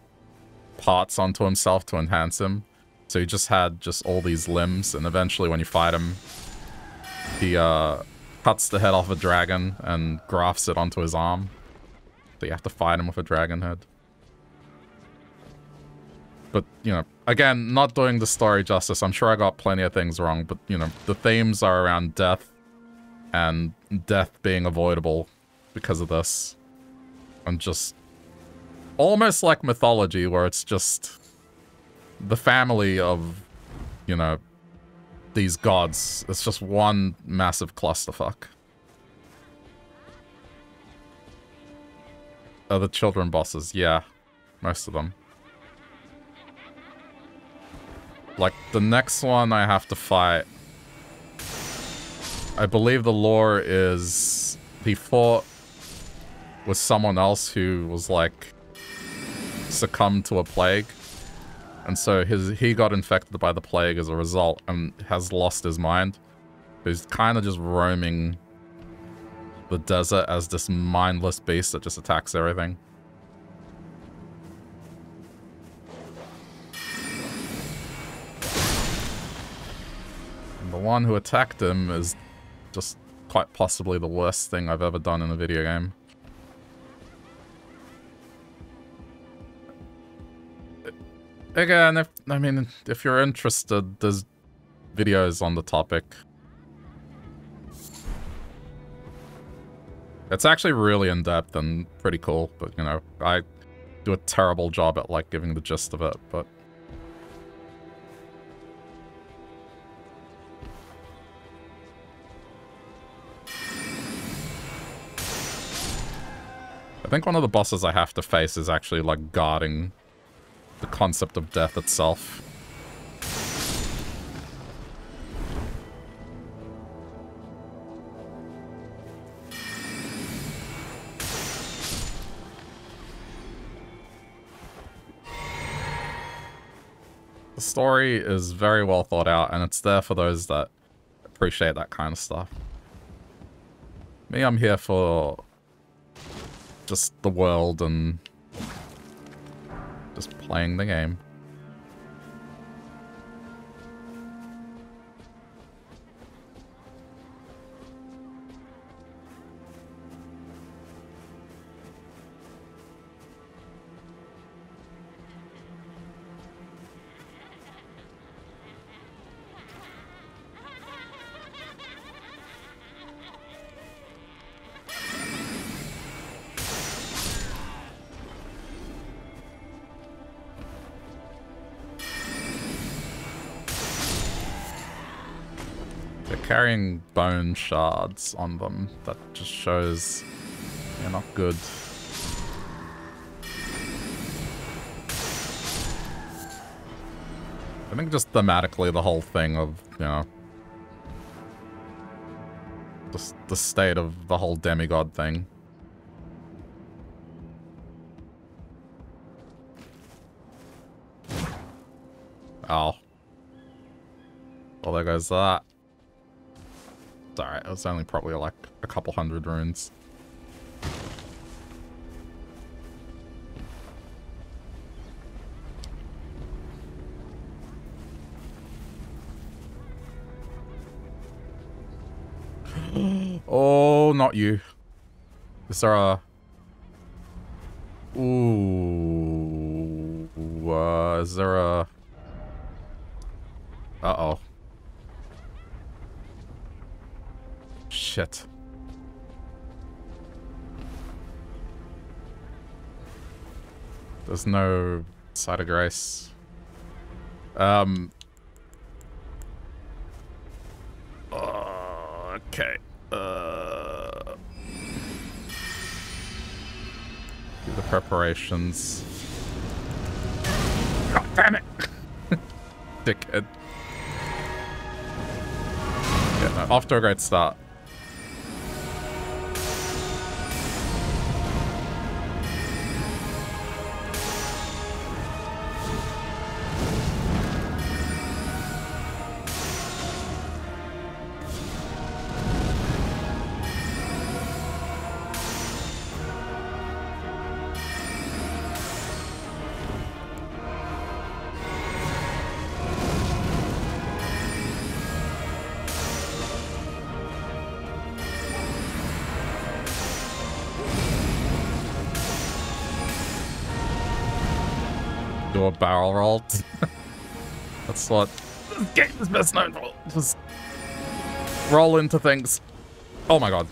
Speaker 1: parts onto himself to enhance him. So he just had just all these limbs, and eventually when you fight him, he uh, cuts the head off a dragon and grafts it onto his arm. So you have to fight him with a dragon head. But, you know, again, not doing the story justice. I'm sure I got plenty of things wrong, but, you know, the themes are around death and death being avoidable because of this. And just almost like mythology where it's just the family of, you know, these gods. It's just one massive clusterfuck. Are the children bosses? Yeah, most of them. Like, the next one I have to fight... I believe the lore is... He fought with someone else who was like succumbed to a plague. And so his he got infected by the plague as a result and has lost his mind. He's kind of just roaming the desert as this mindless beast that just attacks everything. And the one who attacked him is just quite possibly the worst thing I've ever done in a video game. Uh, again, if I mean, if you're interested, there's videos on the topic. It's actually really in-depth and pretty cool, but, you know, I do a terrible job at, like, giving the gist of it, but... I think one of the bosses I have to face is actually, like, guarding the concept of death itself. The story is very well thought out, and it's there for those that appreciate that kind of stuff. Me, I'm here for just the world and just playing the game. Carrying bone shards on them. That just shows they're not good. I think just thematically the whole thing of, you know, just the state of the whole demigod thing. Oh. Well, there goes that. It's alright, it was only probably like a couple hundred runes. oh, not you. Is there a... Ooh... Uh, is there a... Uh-oh. Shit. There's no site of grace. Um. Okay. Uh. Do the preparations. God damn it! Dickhead. Yeah, no, off to a great start. Barrel roll. That's what this game is best known for. Just roll into things. Oh my god.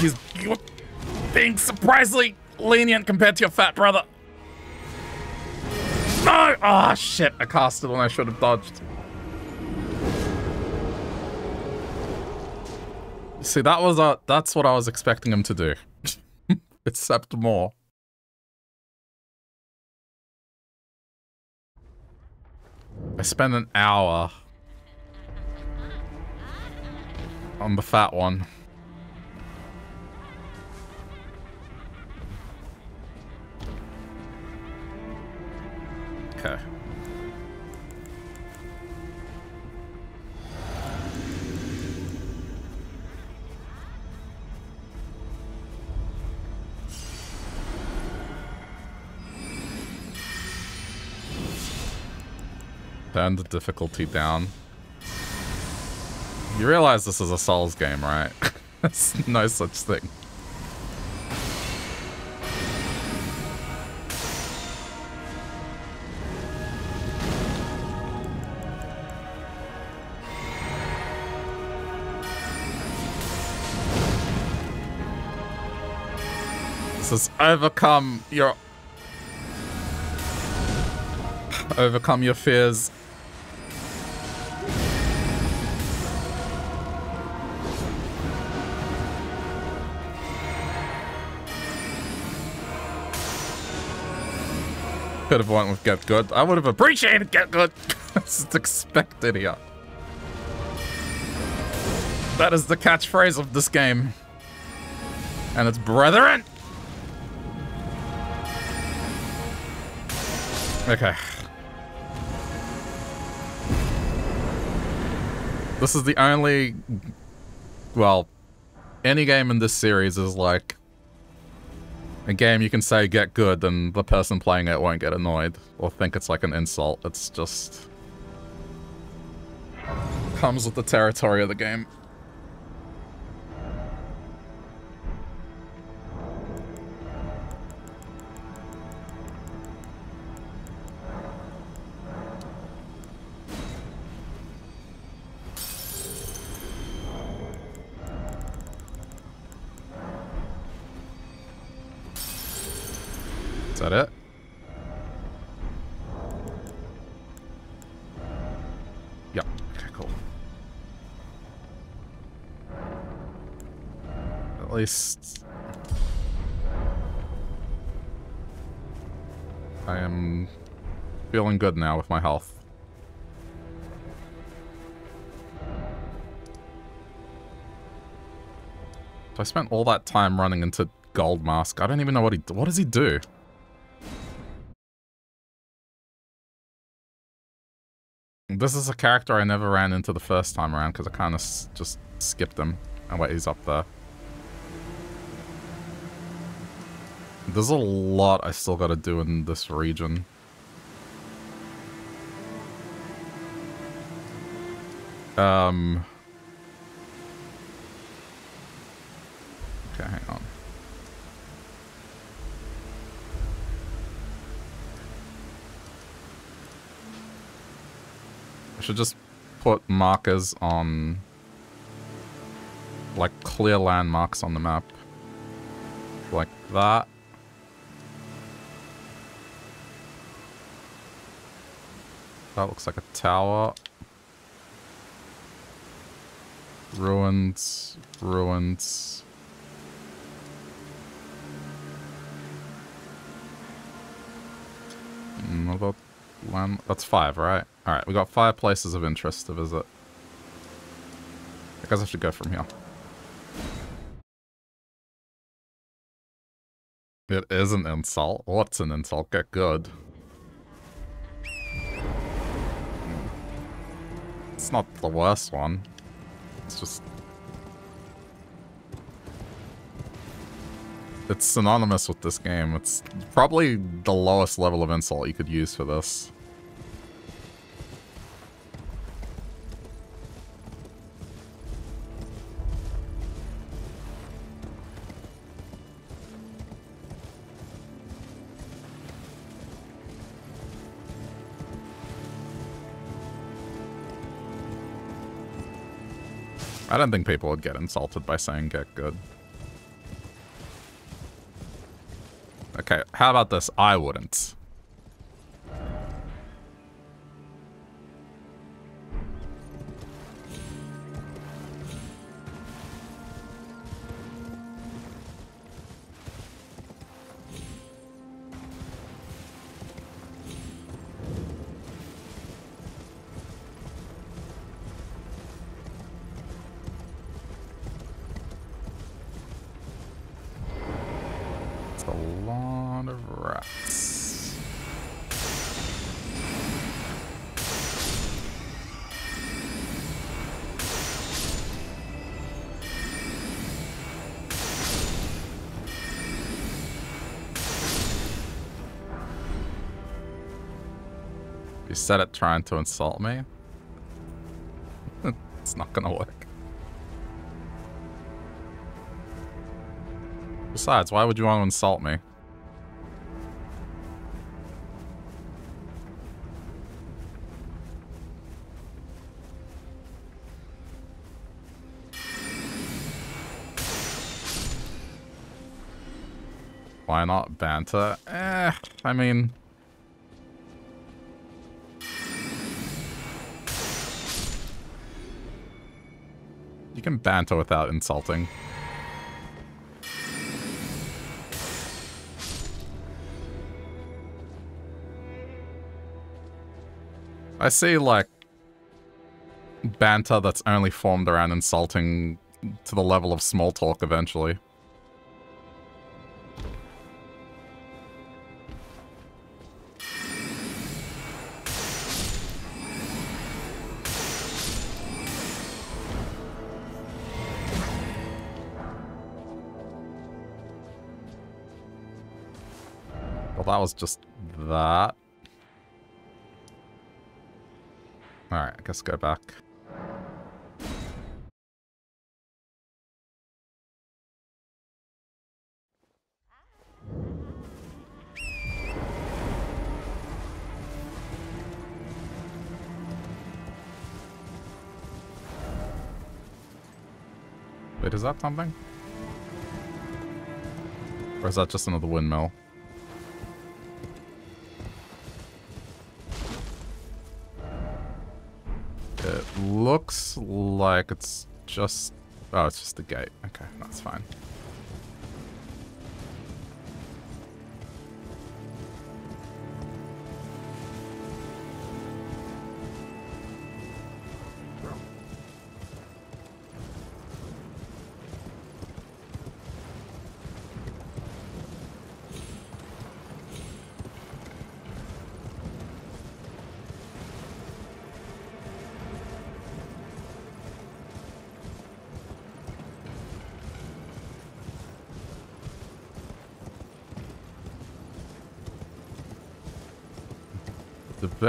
Speaker 1: He's being surprisingly lenient compared to your fat brother. No! Ah, oh, shit. I casted it when I should have dodged. See, that was a, that's what I was expecting him to do. Except more. I spent an hour on the fat one. Okay. Turn the difficulty down. You realize this is a Souls game, right? There's no such thing. This is overcome your overcome your fears Could have went with Get Good. I would have appreciated Get Good. It's expected here. That is the catchphrase of this game. And it's brethren. Okay. This is the only... Well, any game in this series is like a game you can say get good and the person playing it won't get annoyed or think it's like an insult. It's just... comes with the territory of the game. I am feeling good now with my health. So I spent all that time running into Gold Mask. I don't even know what he... What does he do? This is a character I never ran into the first time around because I kind of just skipped him. Oh wait, he's up there. There's a lot I still gotta do in this region. Um... Okay, hang on. I should just put markers on... Like, clear landmarks on the map. Like that. That looks like a tower. Ruins. Ruins. Another land. That's five, right? Alright, we got five places of interest to visit. I guess I should go from here. It is an insult. What's an insult? Get good. It's not the worst one. It's just... It's synonymous with this game. It's probably the lowest level of insult you could use for this. I don't think people would get insulted by saying get good. Okay, how about this? I wouldn't. Set it trying to insult me. it's not gonna work. Besides, why would you want to insult me? Why not banter? Eh, I mean, can banter without insulting. I see, like, banter that's only formed around insulting to the level of small talk eventually. That was just that. Alright, I guess go back. Wait, is that something? Or is that just another windmill? Looks like it's just... Oh, it's just the gate. Okay, that's fine.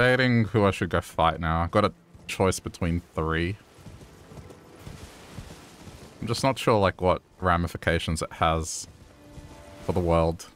Speaker 1: Debating who I should go fight now. I've got a choice between three. I'm just not sure, like, what ramifications it has for the world.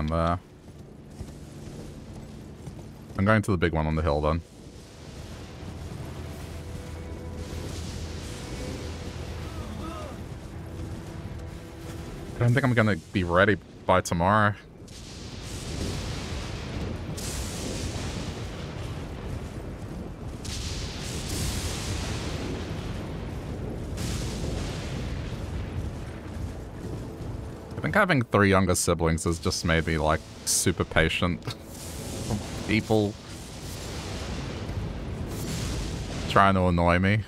Speaker 1: Down there. I'm going to the big one on the hill then. I don't think I'm going to be ready by tomorrow. Having three younger siblings has just made me, like, super patient. People trying to annoy me.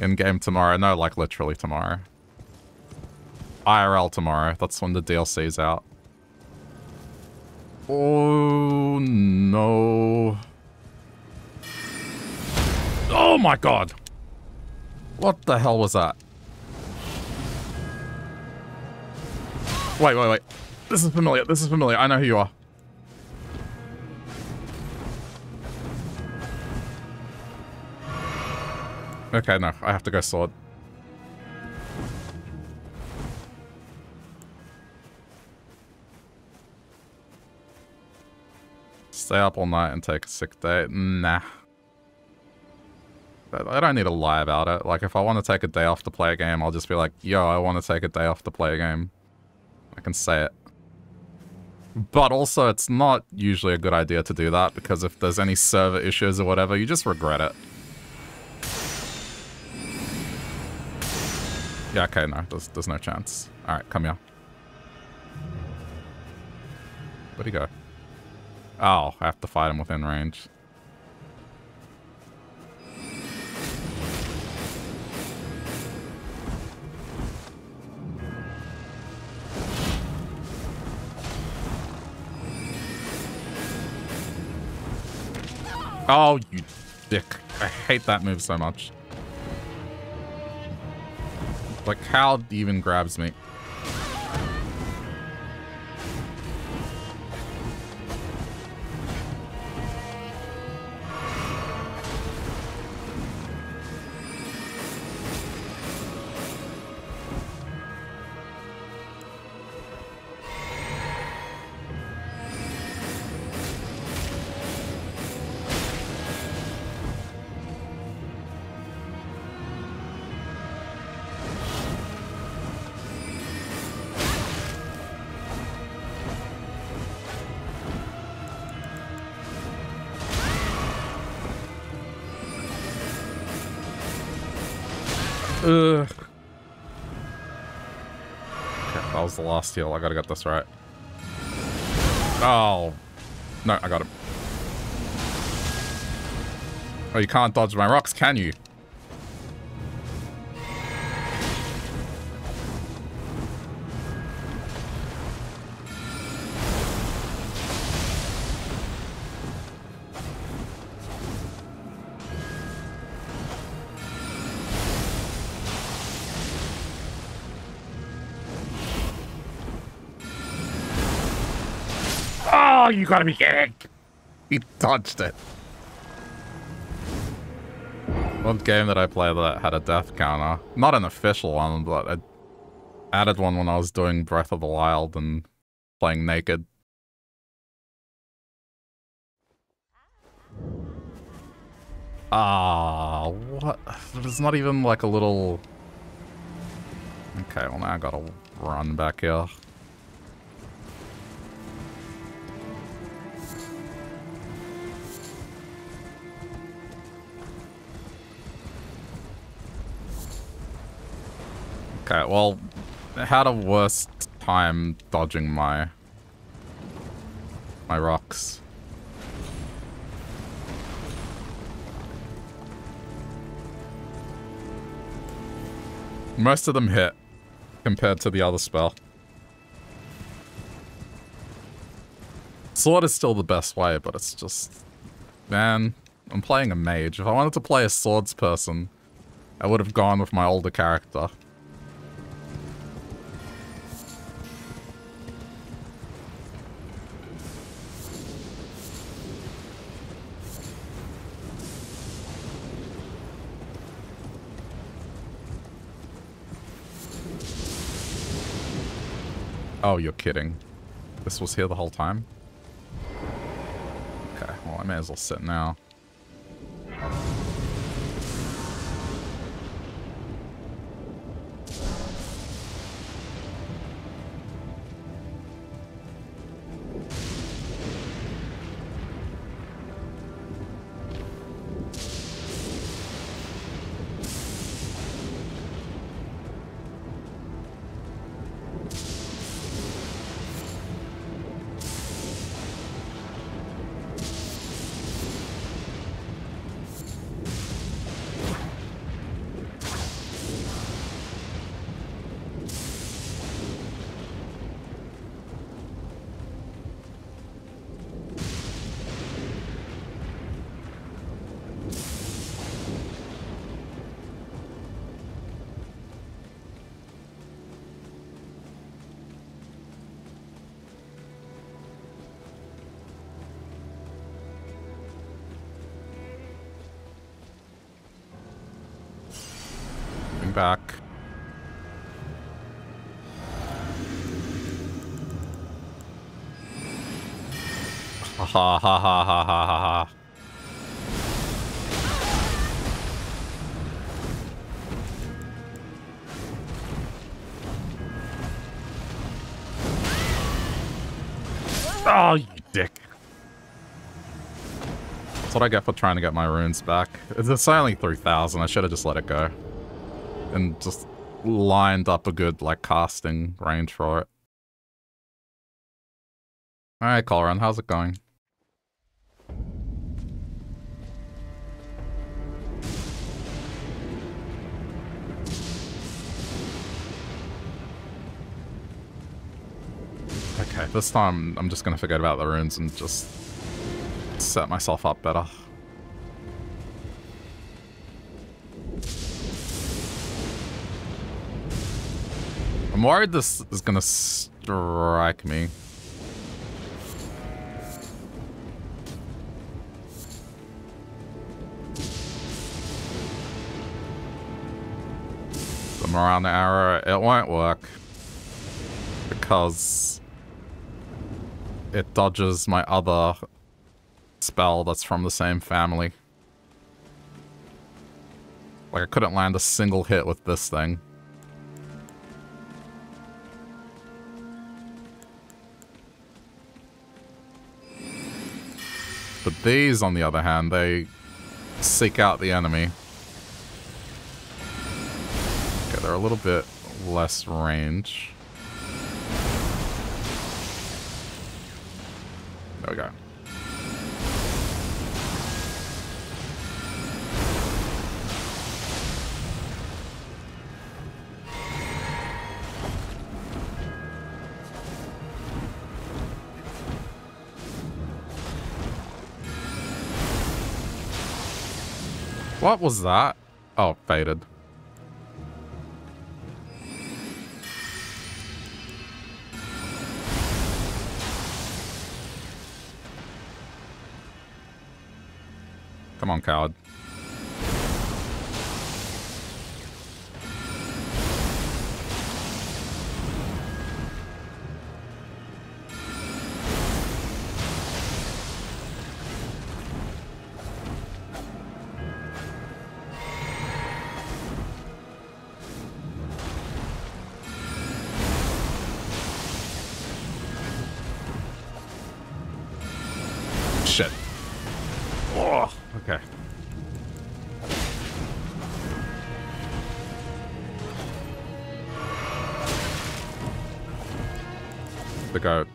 Speaker 1: In-game tomorrow. No, like, literally tomorrow. IRL tomorrow. That's when the DLC's out. Oh, my god! What the hell was that? Wait, wait, wait. This is familiar. This is familiar. I know who you are. Okay, no. I have to go sword. Stay up all night and take a sick day? Nah. I don't need to lie about it. Like, if I want to take a day off to play a game, I'll just be like, yo, I want to take a day off to play a game. I can say it. But also, it's not usually a good idea to do that, because if there's any server issues or whatever, you just regret it. Yeah, okay, no, there's, there's no chance. Alright, come here. Where'd he go? Oh, I have to fight him within range. Oh, you dick. I hate that move so much. Like, how even grabs me. Ugh. That was the last heal. I gotta get this right. Oh. No, I got him. Oh, you can't dodge my rocks, can you? you gotta be kidding! He dodged it. One game that I played that had a death counter. Not an official one, but I added one when I was doing Breath of the Wild and playing naked. Ah, what? There's not even like a little... Okay, well now I gotta run back here. Okay, well, I had a worse time dodging my my rocks. Most of them hit compared to the other spell. Sword is still the best way, but it's just... Man, I'm playing a mage. If I wanted to play a swords person, I would have gone with my older character. Oh, you're kidding. This was here the whole time? Okay, well I may as well sit now. Ha ha ha ha ha ha. Oh, you dick. That's what I get for trying to get my runes back. It's only 3,000. I should have just let it go and just lined up a good, like, casting range for it. Alright, Colron, how's it going? This time I'm just gonna forget about the runes and just set myself up better. I'm worried this is gonna strike me. The Mirana arrow, it won't work. Because it dodges my other spell that's from the same family. Like, I couldn't land a single hit with this thing. But these, on the other hand, they seek out the enemy. Okay, they're a little bit less range. Was that? Oh, faded. Come on, coward.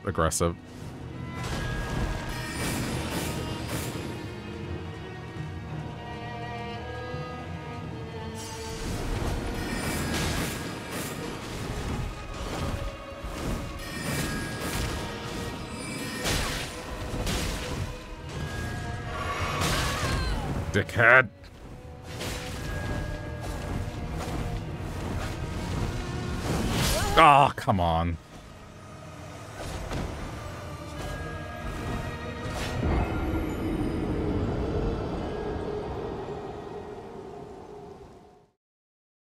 Speaker 1: Aggressive. Dickhead. Oh, come on.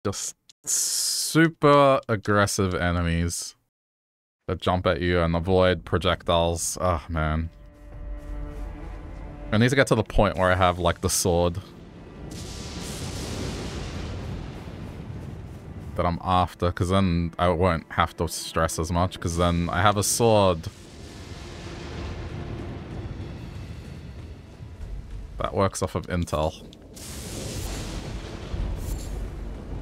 Speaker 1: Just super aggressive enemies that jump at you and avoid projectiles. Oh, man. I need to get to the point where I have, like, the sword. that I'm after, because then I won't have to stress as much, because then I have a sword. That works off of intel.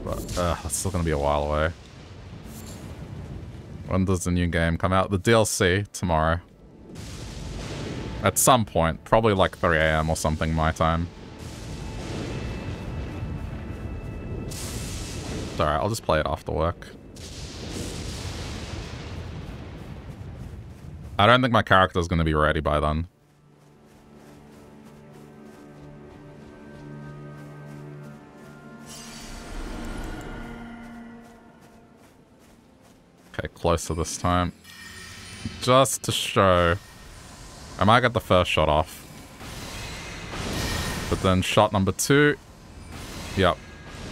Speaker 1: But, uh, it's still gonna be a while away. When does the new game come out? The DLC tomorrow. At some point, probably like 3 a.m. or something my time. Alright, I'll just play it after work. I don't think my character's to be ready by then. Closer this time. Just to show. I might get the first shot off. But then shot number two. Yep,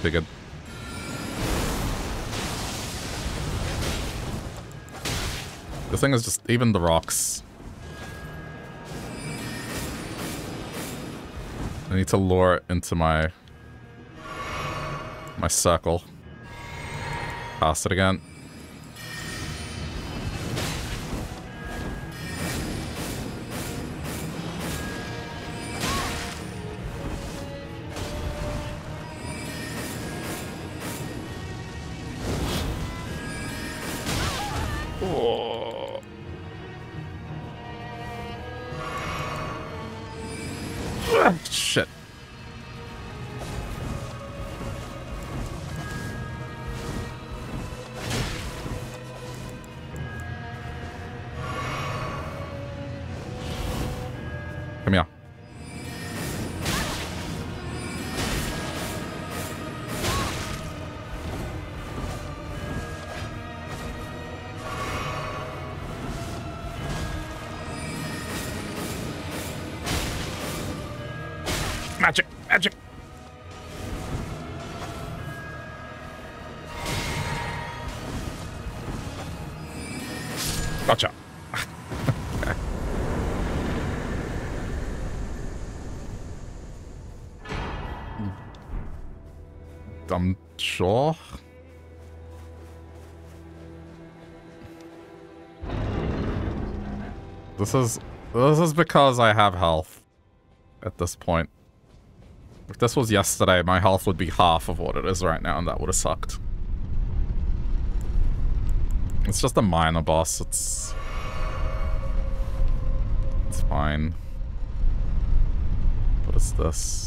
Speaker 1: figured. The thing is just, even the rocks. I need to lure it into my... my circle. Pass it again. This is this is because I have health at this point. If this was yesterday, my health would be half of what it is right now, and that would have sucked. It's just a minor boss. It's it's fine. What is this?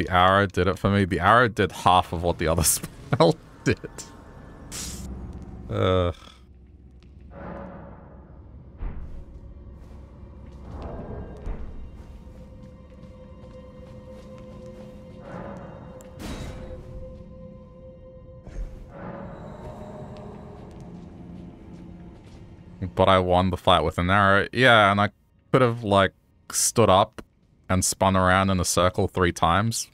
Speaker 1: The arrow did it for me. The arrow did half of what the other spell did. Ugh. But I won the fight with an arrow. Yeah, and I could have, like, stood up and spun around in a circle three times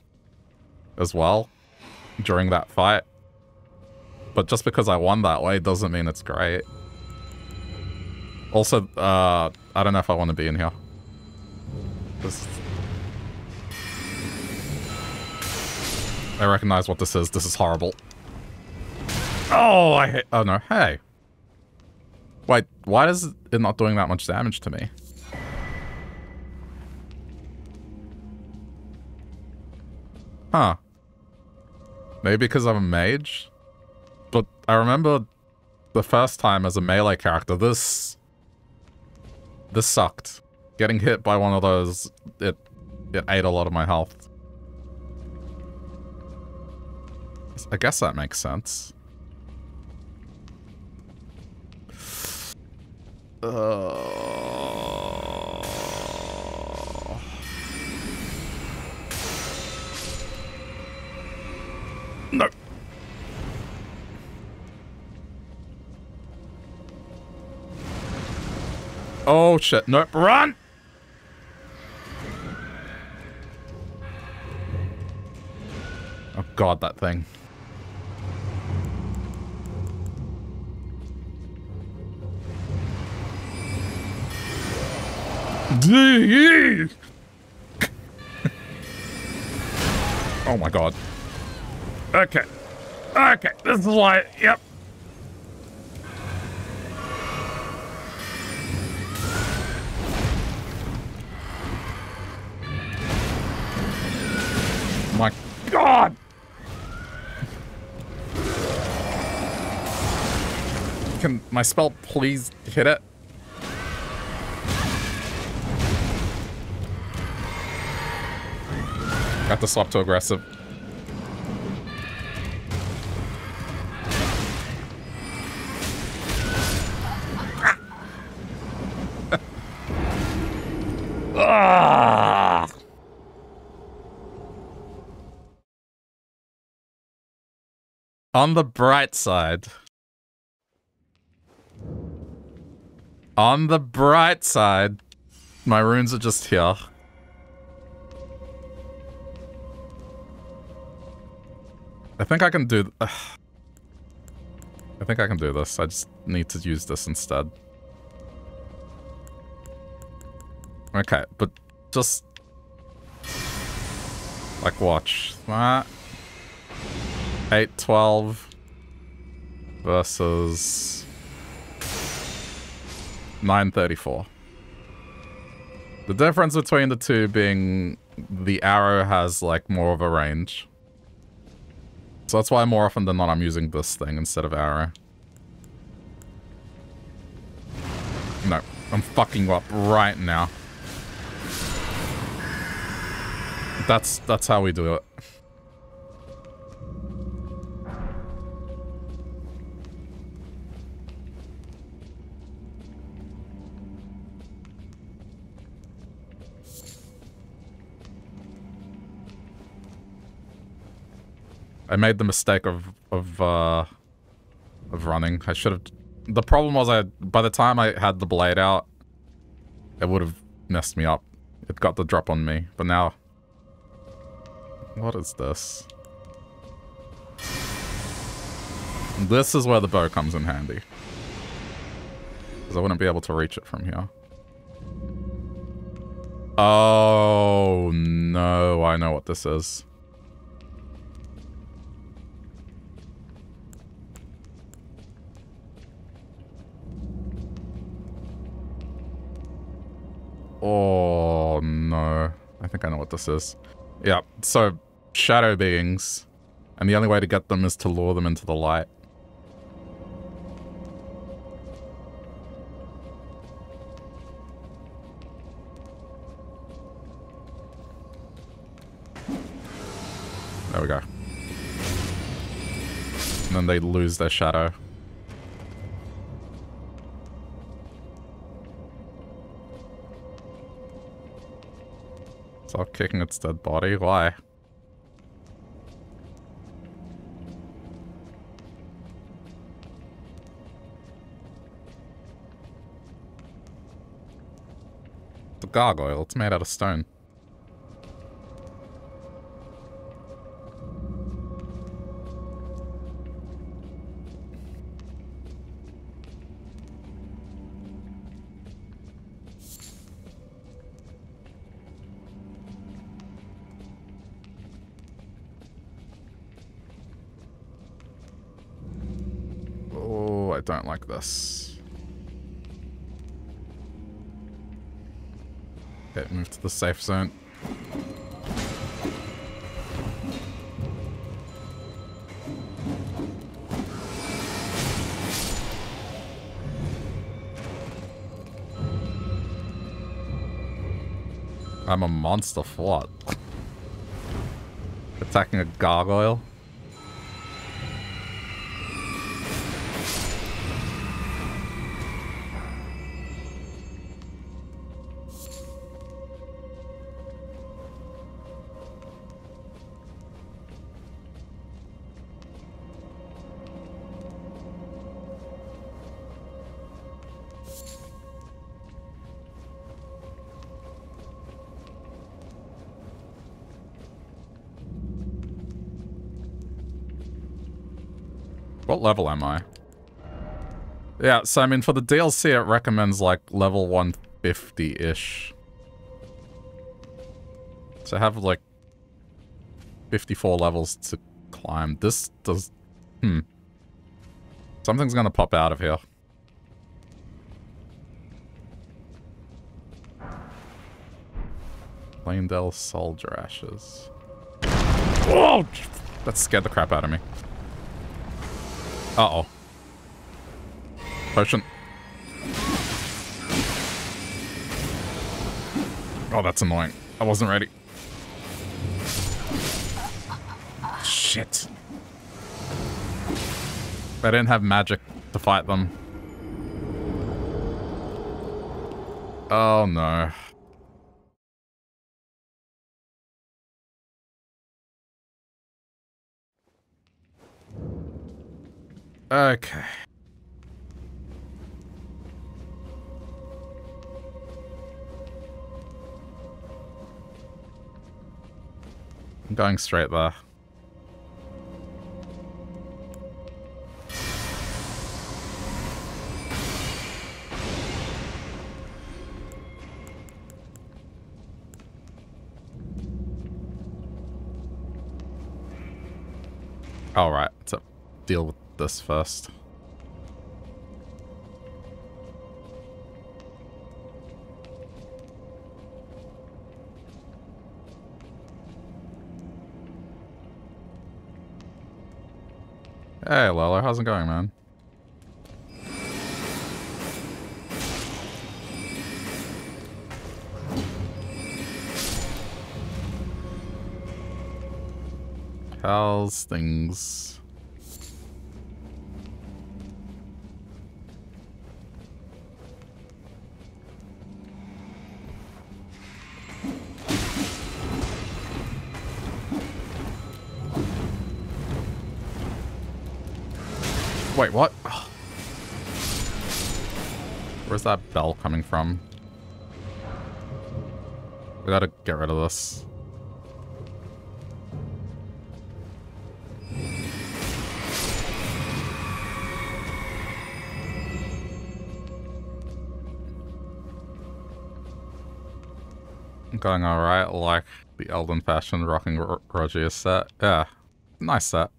Speaker 1: as well during that fight. But just because I won that way doesn't mean it's great. Also, uh, I don't know if I want to be in here. This... I recognize what this is. This is horrible. Oh, I hate... Oh, no. Hey. Wait, why is it not doing that much damage to me? Huh. Maybe because I'm a mage? But I remember the first time as a melee character, this... This sucked. Getting hit by one of those, it, it ate a lot of my health. I guess that makes sense. Uh... No. Oh shit, nope, run! Oh god, that thing. oh my god. Okay. Okay, this is why, yep. My god! Can my spell please hit it? Got the swap to aggressive. On the bright side. On the bright side. My runes are just here. I think I can do... Uh, I think I can do this. I just need to use this instead. Okay, but just... Like, watch. That. 812 versus 934. The difference between the two being the arrow has like more of a range. So that's why more often than not I'm using this thing instead of arrow. No, I'm fucking up right now. That's that's how we do it. I made the mistake of of uh of running. I should have the problem was I by the time I had the blade out it would have messed me up. It got the drop on me, but now what is this? This is where the bow comes in handy. Because I wouldn't be able to reach it from here. Oh, no. I know what this is. Oh, no. I think I know what this is. Yeah, so shadow beings, and the only way to get them is to lure them into the light. There we go. And then they lose their shadow. Stop kicking its dead body. Why? The gargoyle. It's made out of stone. this. Okay, move to the safe zone. I'm a monster for what? Attacking a gargoyle? What level am I? Yeah, so I mean, for the DLC, it recommends like level 150-ish. So I have like 54 levels to climb. This does... Hmm. Something's gonna pop out of here. Leyndell Soldier Ashes. Whoa! That scared the crap out of me. Uh-oh. Potion. Oh, that's annoying. I wasn't ready. Shit. I didn't have magic to fight them. Oh no. Okay. I'm going straight there. Alright, let's deal with this first. Hey, Lolo, how's it going, man? How's things? Wait, what? Where's that bell coming from? We gotta get rid of this. Going alright, like the Elden Fashion Rocking Rogier set. Yeah, nice set.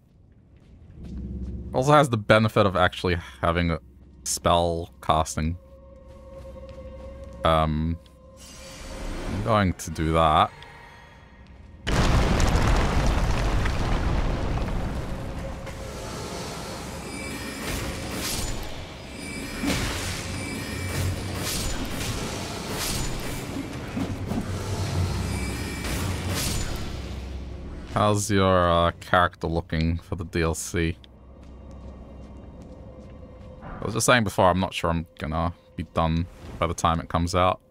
Speaker 1: Also has the benefit of actually having a spell casting. Um, I'm going to do that. How's your uh, character looking for the DLC? I was just saying before, I'm not sure I'm gonna be done by the time it comes out.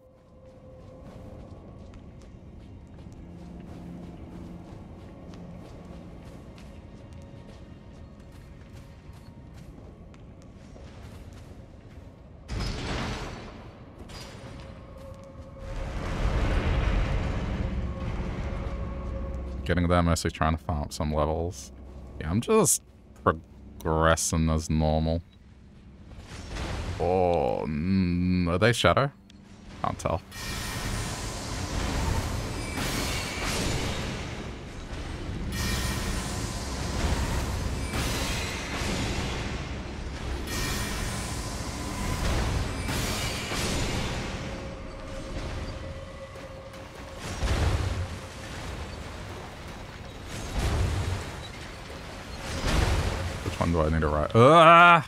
Speaker 1: Getting there, mostly trying to farm up some levels. Yeah, I'm just progressing as normal. Oh, mm, are they shadow? Can't tell. Which one do I need to write? Ah!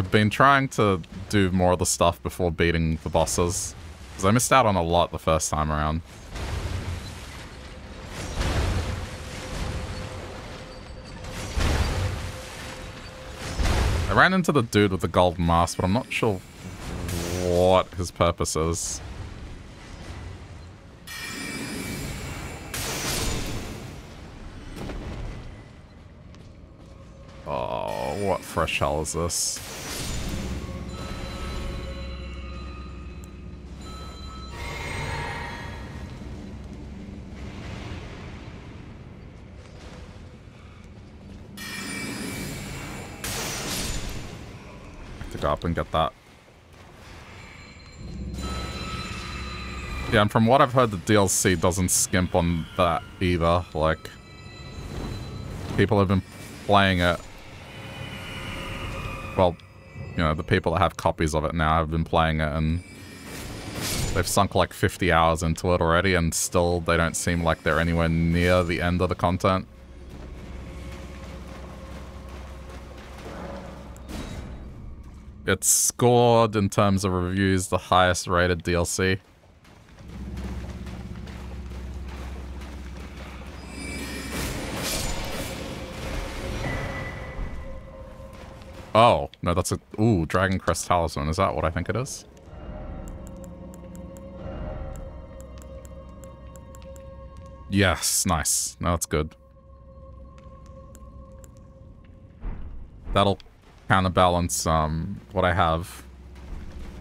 Speaker 1: I've been trying to do more of the stuff before beating the bosses. Because I missed out on a lot the first time around. I ran into the dude with the golden mask, but I'm not sure what his purpose is. Oh, what fresh hell is this? Up and get that. Yeah, and from what I've heard, the DLC doesn't skimp on that either. Like, people have been playing it. Well, you know, the people that have copies of it now have been playing it and they've sunk like 50 hours into it already and still they don't seem like they're anywhere near the end of the content. It's scored in terms of reviews the highest rated DLC. Oh, no, that's a... Ooh, Dragoncrest Talisman. Is that what I think it is? Yes, nice. No, that's good. That'll counterbalance um, what I have.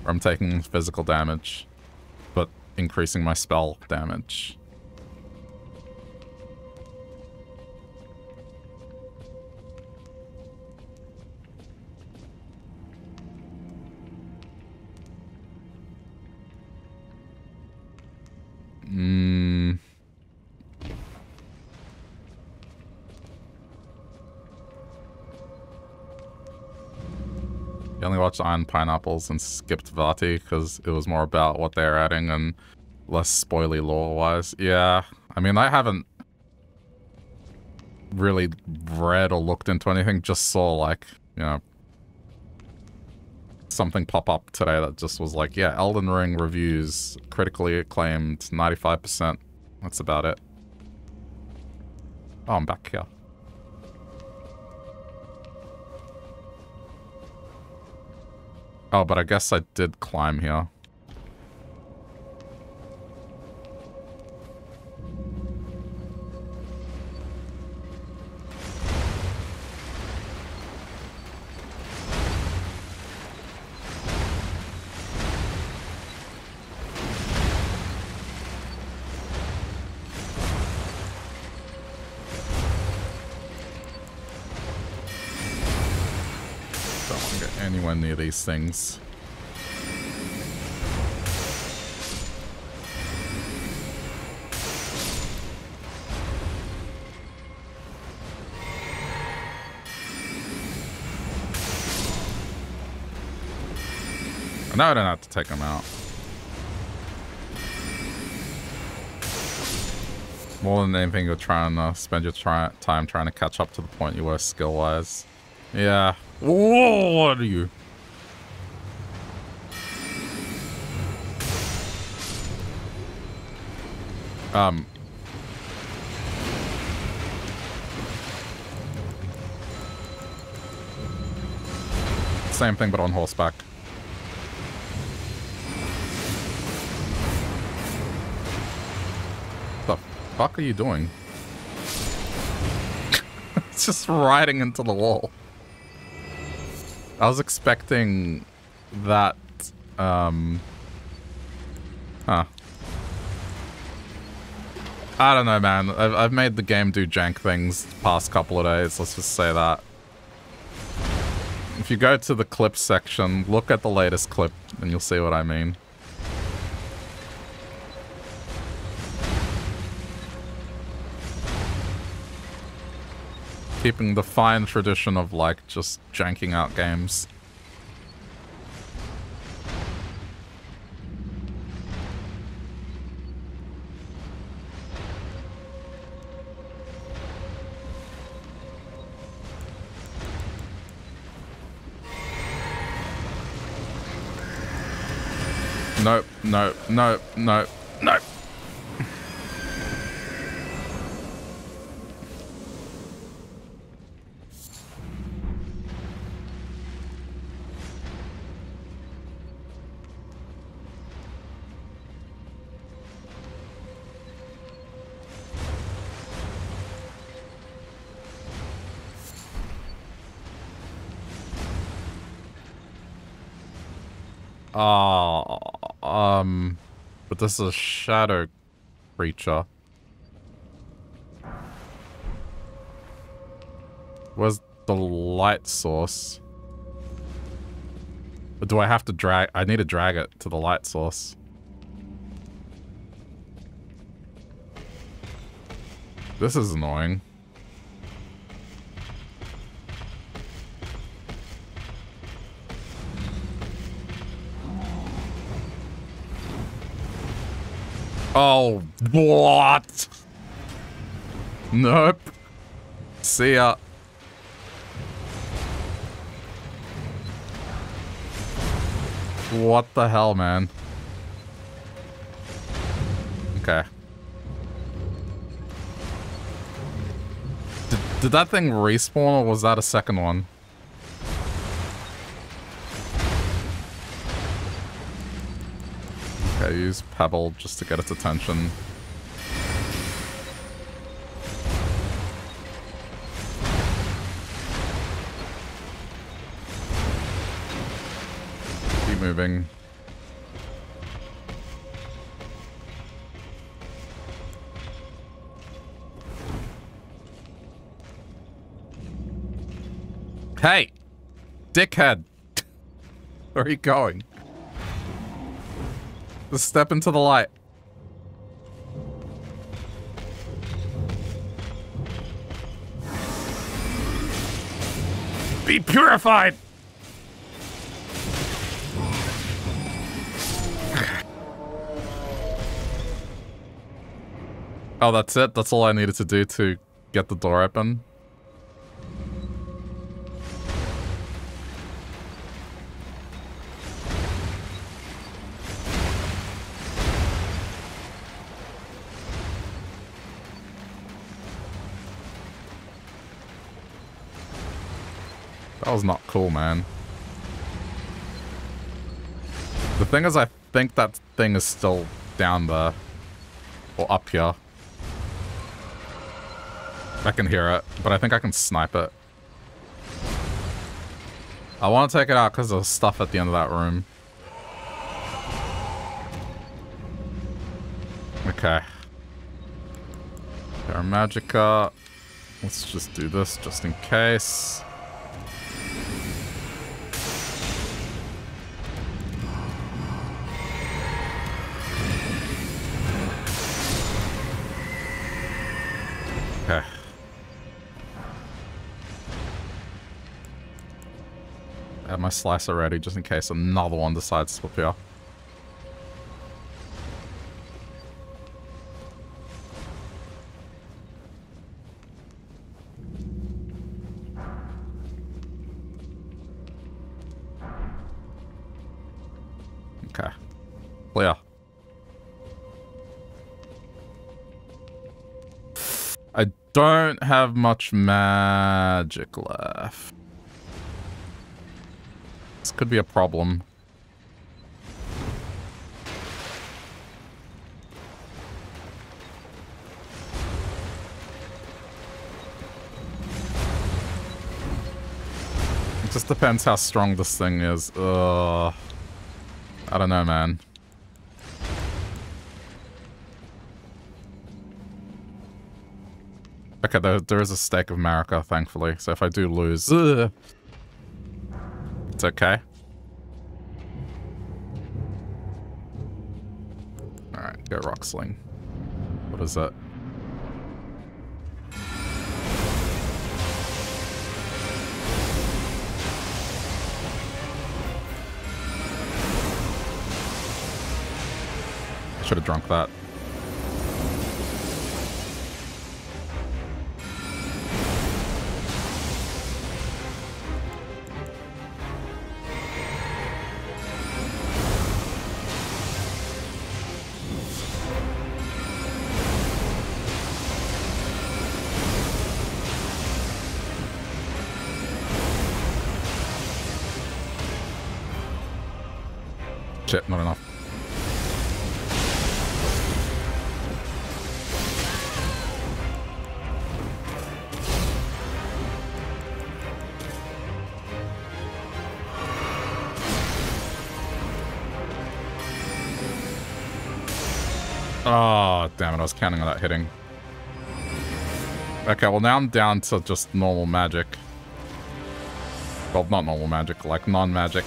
Speaker 1: I'm taking physical damage, but increasing my spell damage. Hmm. You only watched Iron Pineapples and skipped Vaati because it was more about what they're adding and less spoily lore-wise. Yeah, I mean, I haven't really read or looked into anything, just saw, like, you know, something pop up today that just was like, yeah, Elden Ring reviews, critically acclaimed, 95%. That's about it. Oh, I'm back here. Oh, but I guess I did climb here. These things. Now I don't have to take them out. More than anything, you're trying to spend your try time trying to catch up to the point you were skill-wise. Yeah. Whoa, what are you? Um, same thing, but on horseback. What The fuck are you doing? it's just riding into the wall. I was expecting that, um... Huh. I don't know, man. I've, I've made the game do jank things the past couple of days. Let's just say that. If you go to the clip section, look at the latest clip, and you'll see what I mean. Keeping the fine tradition of, like, just janking out games. Nope, nope, nope, this is a shadow creature. Where's the light source? Or do I have to drag? I need to drag it to the light source. This is annoying. Oh, what? Nope. See ya. What the hell, man? Okay. Did, did that thing respawn or was that a second one? Okay, use Pebble just to get its attention. Keep moving. Hey! Dickhead! Where are you going? Just step into the light. Be purified! Oh, that's it? That's all I needed to do to get the door open? Cool, man. The thing is, I think that thing is still down there. Or up here. I can hear it, but I think I can snipe it. I want to take it out because there's stuff at the end of that room. Okay. Terra Magica. Let's just do this just in case. My slicer ready just in case another one decides to appear. Okay. Clear. I don't have much magic left. Could be a problem. It just depends how strong this thing is. Ugh. I don't know, man. Okay, there, there is a stake of Marika, thankfully. So if I do lose... Ugh, it's okay. Alright, go Rock Sling. What is it? Should have drunk that. Well now I'm down to just normal magic. Well, not normal magic, like non-magic.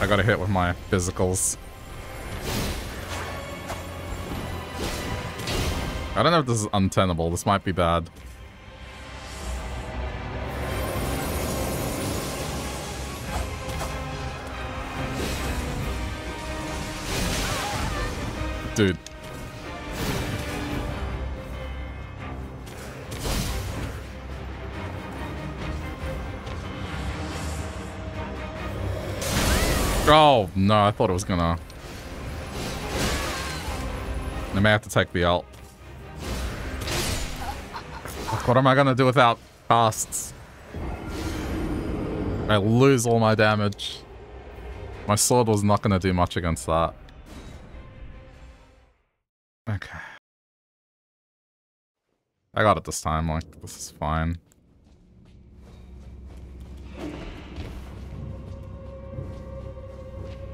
Speaker 1: I gotta hit with my physicals. I don't know if this is untenable. This might be bad. Oh, no, I thought it was gonna... I may have to take the ult. What am I gonna do without casts? I lose all my damage. My sword was not gonna do much against that. Okay. I got it this time, like, this is fine.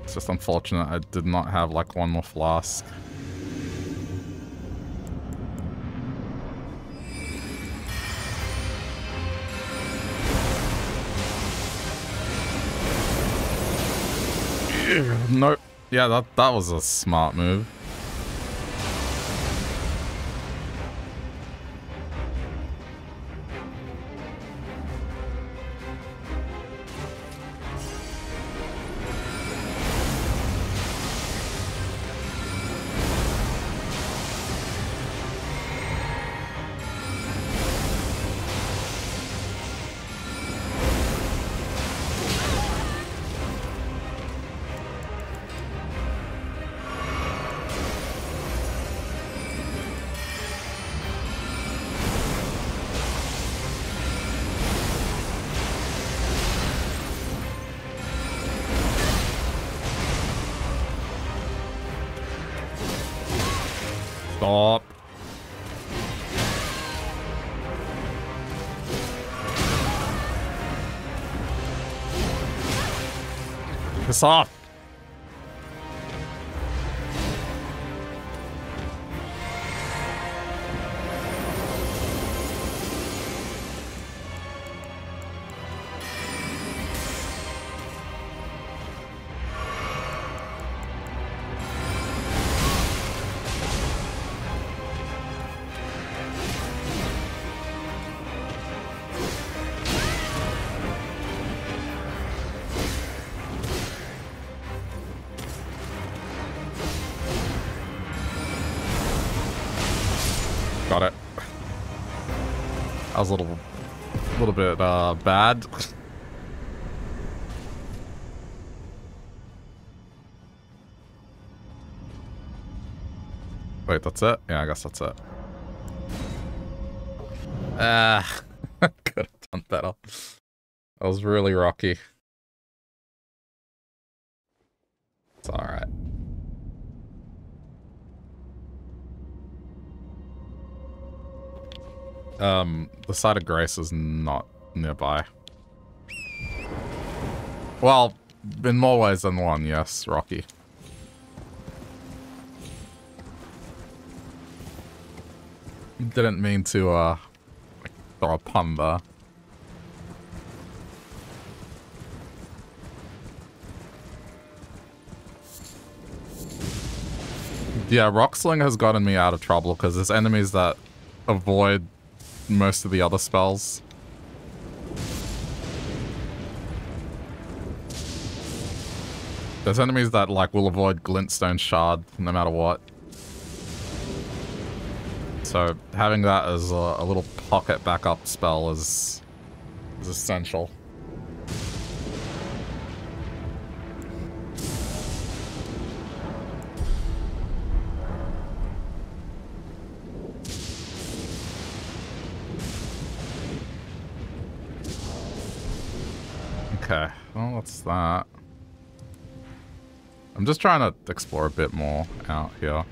Speaker 1: It's just unfortunate I did not have like one more flask. Nope. Yeah, that, that was a smart move. Piss off. Bad. Wait, that's it? Yeah, I guess that's it. Ah, could have done better. That was really rocky. It's alright. Um, the site of grace is not nearby. Well, in more ways than one, yes, Rocky. Didn't mean to, uh, throw a pun there. Yeah, Rock Sling has gotten me out of trouble because there's enemies that avoid most of the other spells. There's enemies that like will avoid Glintstone Shard no matter what. So having that as a, a little pocket backup spell is is essential. Okay, well, what's that? I'm just trying to explore a bit more out here.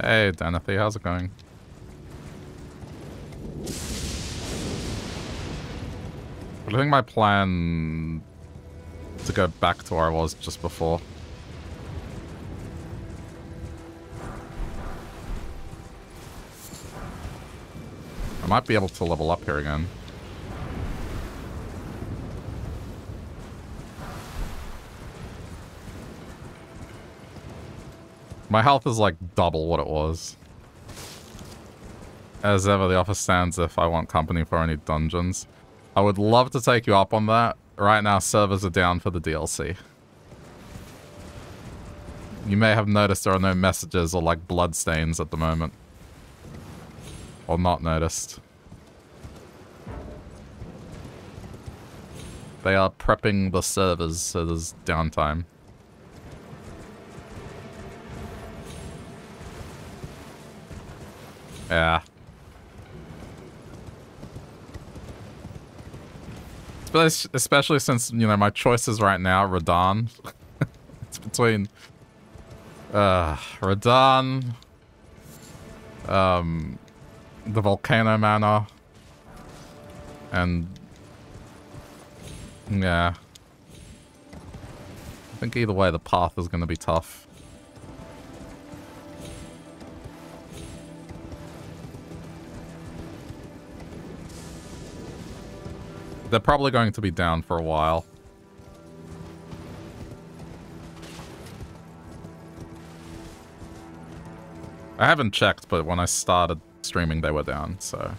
Speaker 1: Hey, Danathy, how's it going? I think my plan to go back to where I was just before. I might be able to level up here again. My health is like double what it was. As ever, the offer stands if I want company for any dungeons. I would love to take you up on that. Right now, servers are down for the DLC. You may have noticed there are no messages or like bloodstains at the moment. Or not noticed. They are prepping the servers so there's downtime. Yeah. Especially since, you know, my choices right now, Radahn. it's between uh, Radahn, um, the Volcano Manor, and yeah. I think either way the path is going to be tough. They're probably going to be down for a while. I haven't checked, but when I started streaming, they were down, so...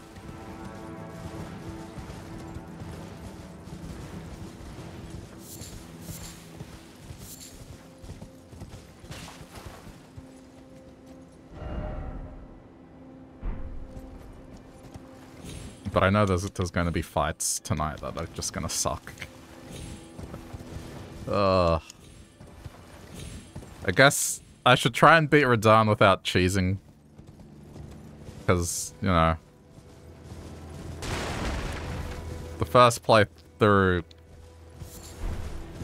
Speaker 1: but I know there's, there's going to be fights tonight that are just going to suck. Ugh. I guess I should try and beat Radahn without cheesing. Because, you know... The first playthrough...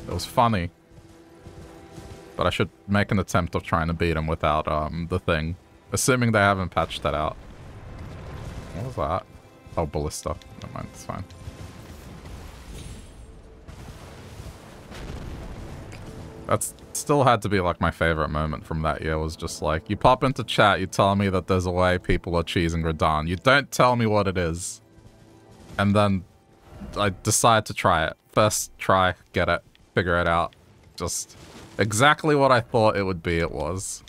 Speaker 1: It was funny. But I should make an attempt of trying to beat him without um, the thing. Assuming they haven't patched that out. What was that? Oh, ballista. Never mind, it's fine. That's still had to be like my favorite moment from that year was just like, you pop into chat, you tell me that there's a way people are cheesing Radahn. You don't tell me what it is. And then I decide to try it. First try, get it, figure it out. Just exactly what I thought it would be it was.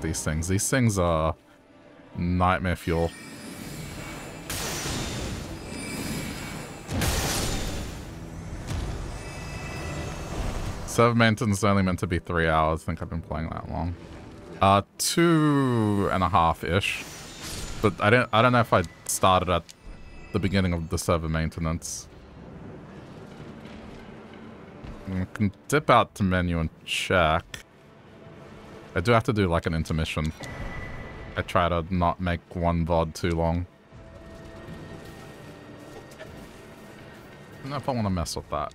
Speaker 1: These things. These things are nightmare fuel. Server maintenance is only meant to be three hours. I think I've been playing that long. Uh, two and a half-ish. But I don't, I don't know if I started at the beginning of the server maintenance. I can dip out to menu and check. I do have to do like an intermission. I try to not make one VOD too long. I don't know if I want to mess with that.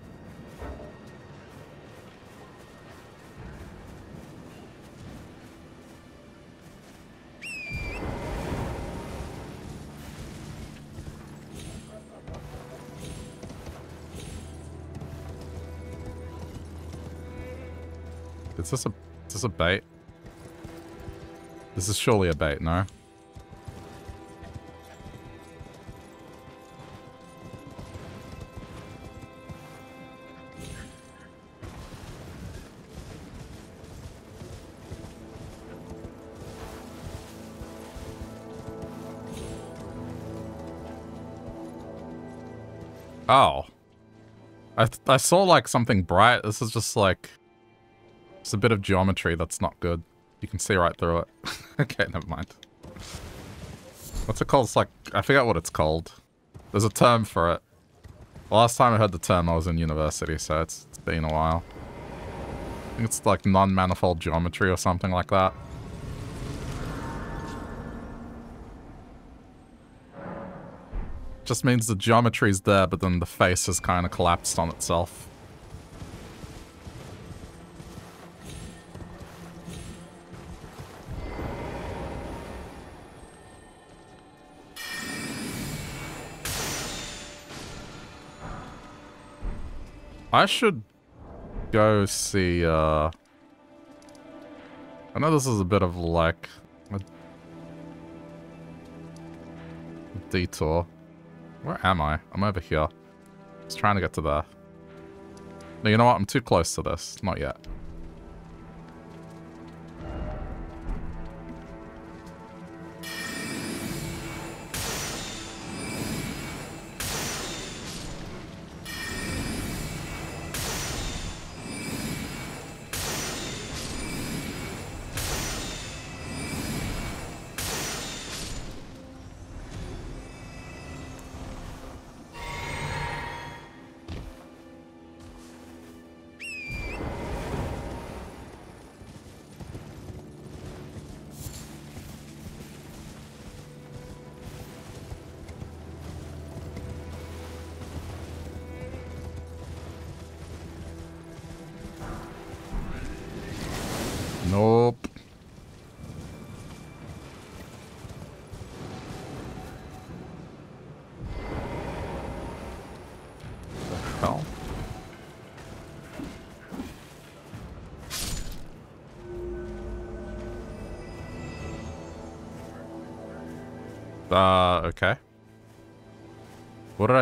Speaker 1: Is this a is this a bait? This is surely a bait, no? Oh. I, I saw like something bright. This is just like... It's a bit of geometry that's not good. You can see right through it. okay, never mind. What's it called? It's like... I forget what it's called. There's a term for it. Last time I heard the term I was in university, so it's, it's been a while. I think it's like non-manifold geometry or something like that. Just means the geometry's there, but then the face has kind of collapsed on itself. I should go see, uh... I know this is a bit of like... A detour. Where am I? I'm over here. Just trying to get to there. No, you know what? I'm too close to this. Not yet.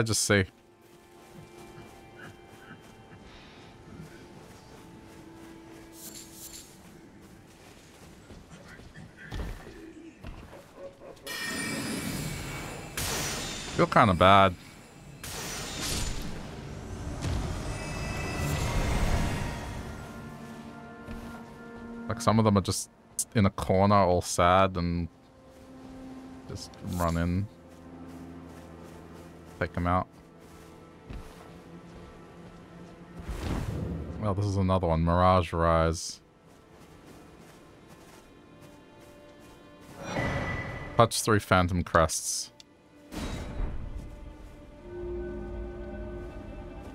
Speaker 1: I just see? Feel kind of bad. Like some of them are just in a corner all sad and just run in take them out. Well, this is another one. Mirage Rise. Touch three Phantom Crests.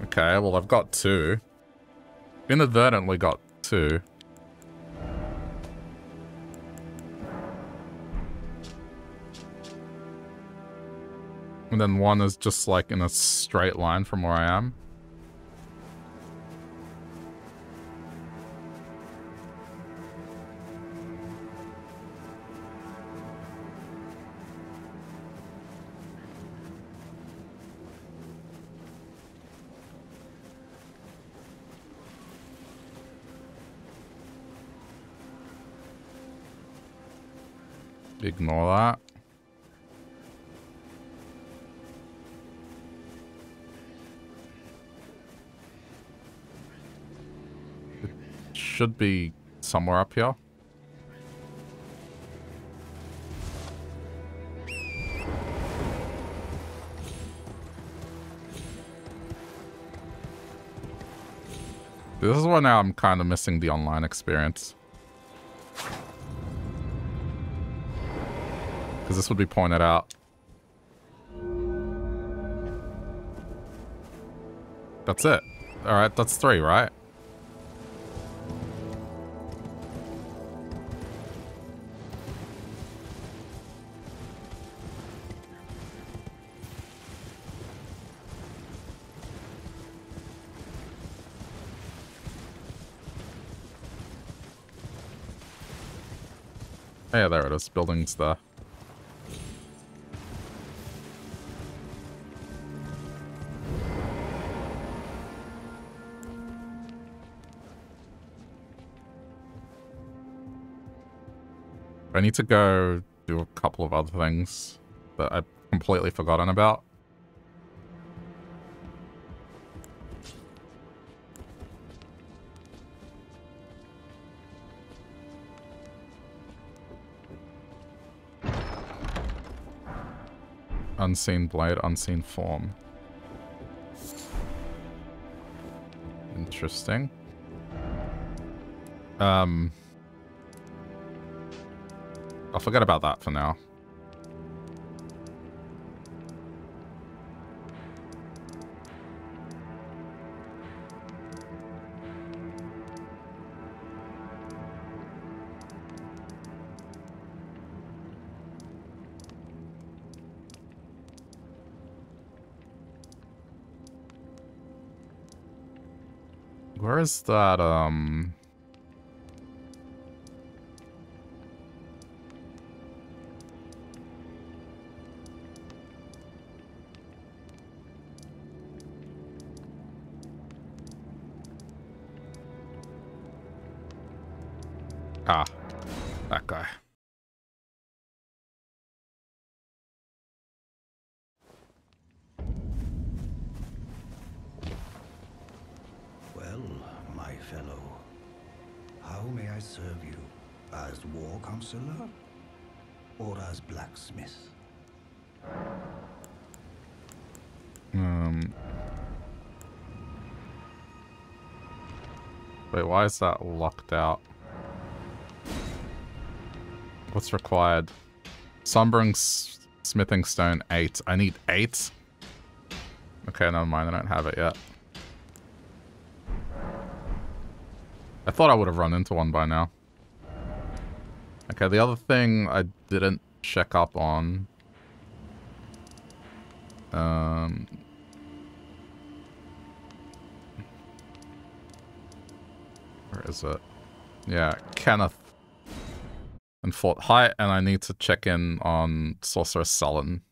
Speaker 1: Okay, well I've got two. Inadvertently got two. And then one is just like in a straight line from where I am. Ignore that. Should be somewhere up here. This is why now I'm kind of missing the online experience. Because this would be pointed out. That's it. Alright, that's three, right? Oh, yeah, there it is. Building's there. I need to go do a couple of other things that I've completely forgotten about. Unseen blade, unseen form. Interesting. Um, I'll forget about that for now. guys that um is that locked out? What's required? Sombering smithing stone 8. I need 8? Okay, never mind. I don't have it yet. I thought I would have run into one by now. Okay, the other thing I didn't check up on. Um... is it? Yeah, Kenneth and Fort Haight, and I need to check in on Sorceress Sellen.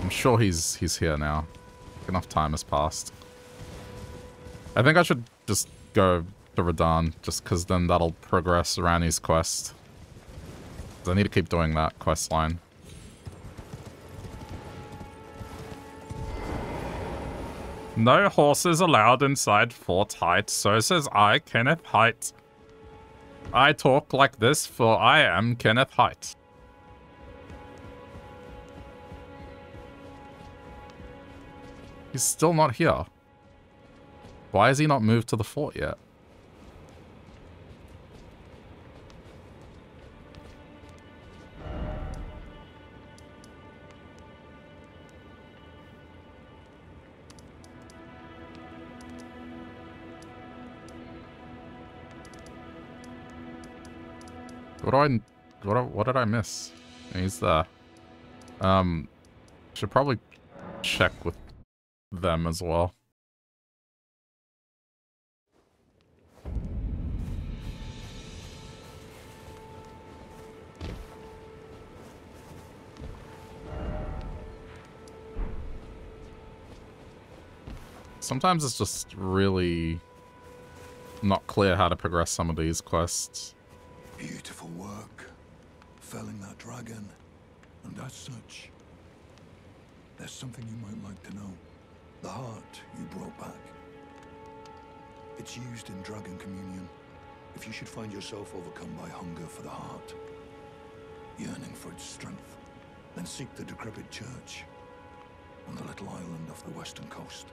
Speaker 1: I'm sure he's he's here now. Enough time has passed. I think I should just go to Radahn, just because then that'll progress Ranni's quest. I need to keep doing that quest line. No horses allowed inside Fort Haight, so says I, Kenneth Haight. I talk like this, for I am Kenneth Haight. He's still not here. Why has he not moved to the fort yet? What do I... What, what did I miss? He's there. Um, should probably check with them as well. Sometimes it's just really not clear how to progress some of these quests.
Speaker 2: Beautiful work. Felling that dragon. And as such, there's something you might like to know. The heart you brought back. It's used in dragon communion. If you should find yourself overcome by hunger for the heart, yearning for its strength, then seek the decrepit church on the little island off the western coast.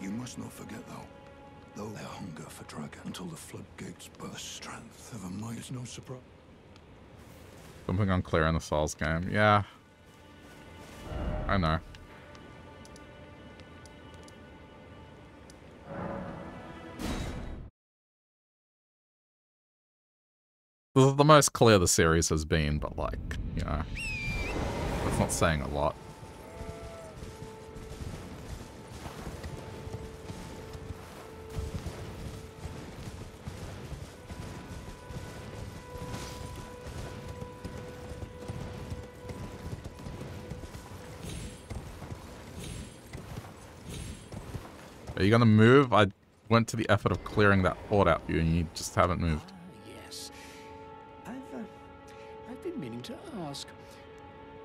Speaker 2: You must not forget, though, though their hunger for dragon until the floodgates burst strength of a might is no surprise.
Speaker 1: Something unclear in the Souls game. Yeah. I know. This is the most clear the series has been, but like, you know, that's not saying a lot. you gonna move? I went to the effort of clearing that port out for you, and you just haven't moved.
Speaker 3: Uh, yes. I've, uh, I've been meaning to ask,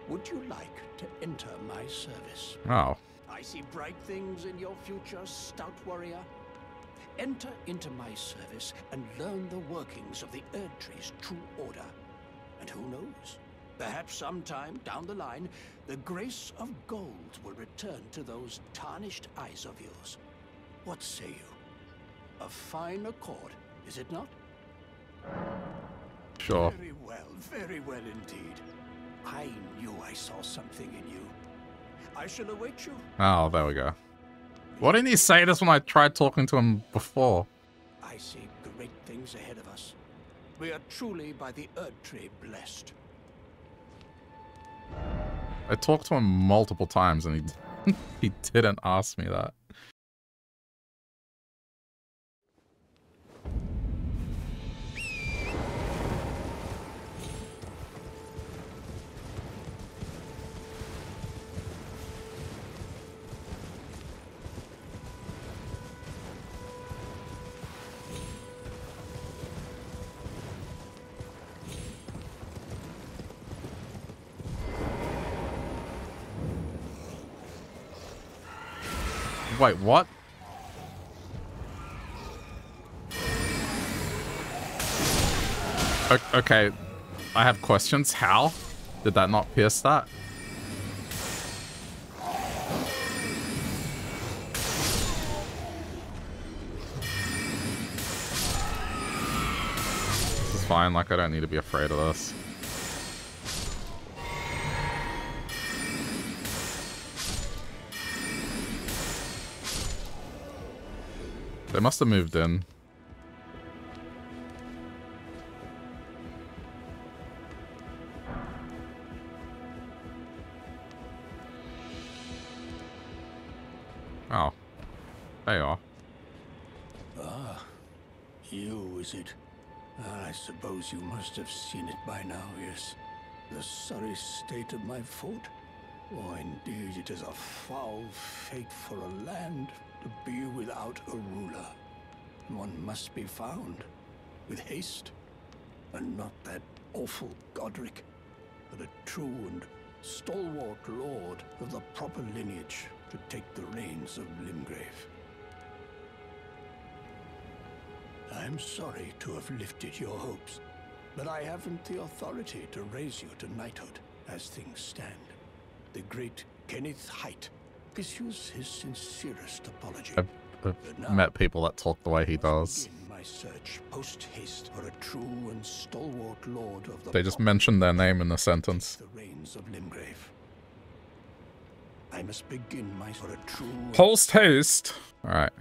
Speaker 3: would you like to enter my service?
Speaker 1: Oh.
Speaker 3: I see bright things in your future, stout warrior. Enter into my service and learn the workings of the Erdtree's true order. And who knows? Perhaps sometime down the line, the grace of gold will return to those tarnished eyes of yours. What say you? A fine accord, is it not?
Speaker 1: Sure.
Speaker 3: Very well, very well indeed. I knew I saw something in you. I shall await you.
Speaker 1: Oh, there we go. Why didn't he say this when I tried talking to him before?
Speaker 3: I see great things ahead of us. We are truly by the Erd Tree blessed.
Speaker 1: I talked to him multiple times and he he didn't ask me that. Wait, what? okay, I have questions. How? Did that not pierce that? This is fine, like I don't need to be afraid of this. They must have moved in. Oh. There you are.
Speaker 3: Ah, you, is it? I suppose you must have seen it by now, yes. The sorry state of my fort. Oh, indeed, it is a foul fate for a land to be without a ruler. One must be found, with haste, and not that awful Godrick, but a true and stalwart lord of the proper lineage to take the reins of Limgrave. I'm sorry to have lifted your hopes, but I haven't the authority to raise you to knighthood as things stand. The great Kenneth Haight issues his sincerest apology.
Speaker 1: I've, I've met people that talk the way he does.
Speaker 3: My search post haste for a true and stalwart lord of the
Speaker 1: They just mentioned their name in the sentence.
Speaker 3: The reins of Limgrave. I must begin my for a true
Speaker 1: Post haste. All right.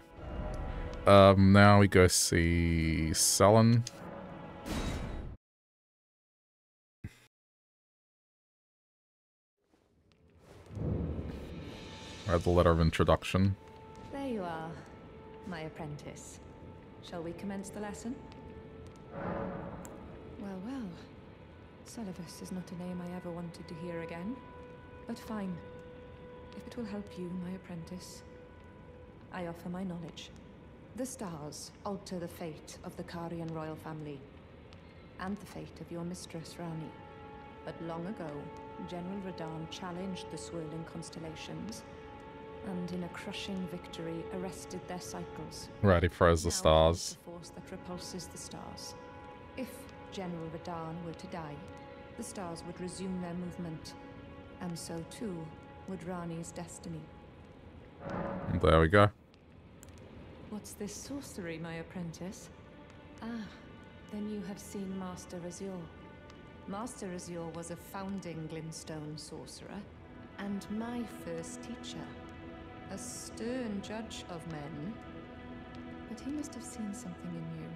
Speaker 1: Um. Now we go see Sellen. The letter of introduction.
Speaker 4: There you are, my apprentice. Shall we commence the lesson? Well, well. Seluvis is not a name I ever wanted to hear again. But fine. If it will help you, my apprentice, I offer my knowledge. The stars alter the fate of the Carian royal family, and the fate of your mistress, Ranni. But long ago, General Radahn challenged the swirling constellations and in a crushing victory arrested their cycles.
Speaker 1: Right, he froze the stars.
Speaker 4: The force that repulses the stars. If General Radahn were to die, the stars would resume their movement, and so too would Ranni's destiny.
Speaker 1: There we go.
Speaker 4: What's this sorcery, my apprentice? Ah, then you have seen Master Azur. Master Azur was a founding Glintstone sorcerer, and my first teacher. A stern judge of men. But he must have seen something in you.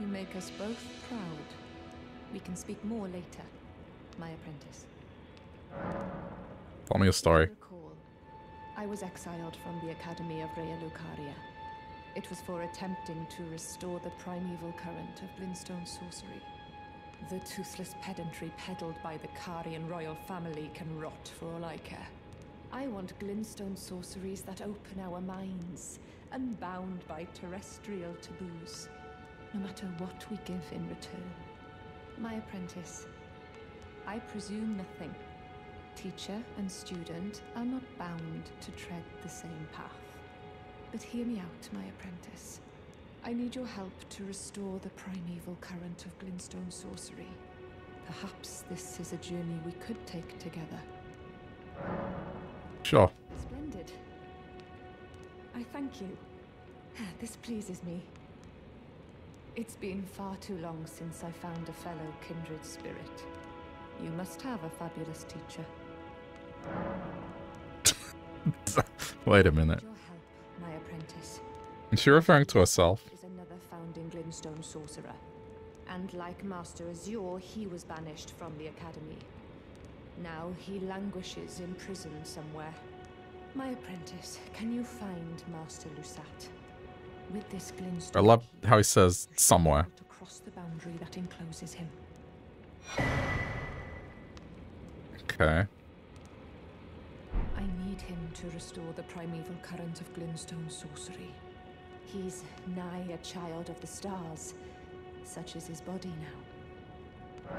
Speaker 4: You make us both proud. We can speak more later, my apprentice.
Speaker 1: Tell me a story.
Speaker 4: I was exiled from the Academy of Raya Lucaria. It was for attempting to restore the primeval current of Glintstone sorcery. The toothless pedantry peddled by the Carian royal family can rot for all I care. I want Glintstone sorceries that open our minds, unbound by terrestrial taboos, no matter what we give in return. My apprentice, I presume nothing, teacher and student are not bound to tread the same path. But hear me out, my apprentice. I need your help to restore the primeval current of Glintstone sorcery. Perhaps this is a journey we could take together.
Speaker 1: Sure.
Speaker 4: Splendid. I thank you. This pleases me. It's been far too long since I found a fellow kindred spirit. You must have a fabulous teacher.
Speaker 1: Wait a minute.
Speaker 4: Help, my apprentice,
Speaker 1: Is she referring to herself?
Speaker 4: is another founding Glintstone sorcerer. And like Master Azur, he was banished from the Academy. Now he languishes in prison somewhere. My apprentice, can you find Master Lusat? With this Glintstone
Speaker 1: I love how he says somewhere.
Speaker 4: To cross the boundary that encloses him.
Speaker 1: Okay.
Speaker 4: I need him to restore the primeval current of Glintstone sorcery. He's nigh a child of the stars. Such is his body now.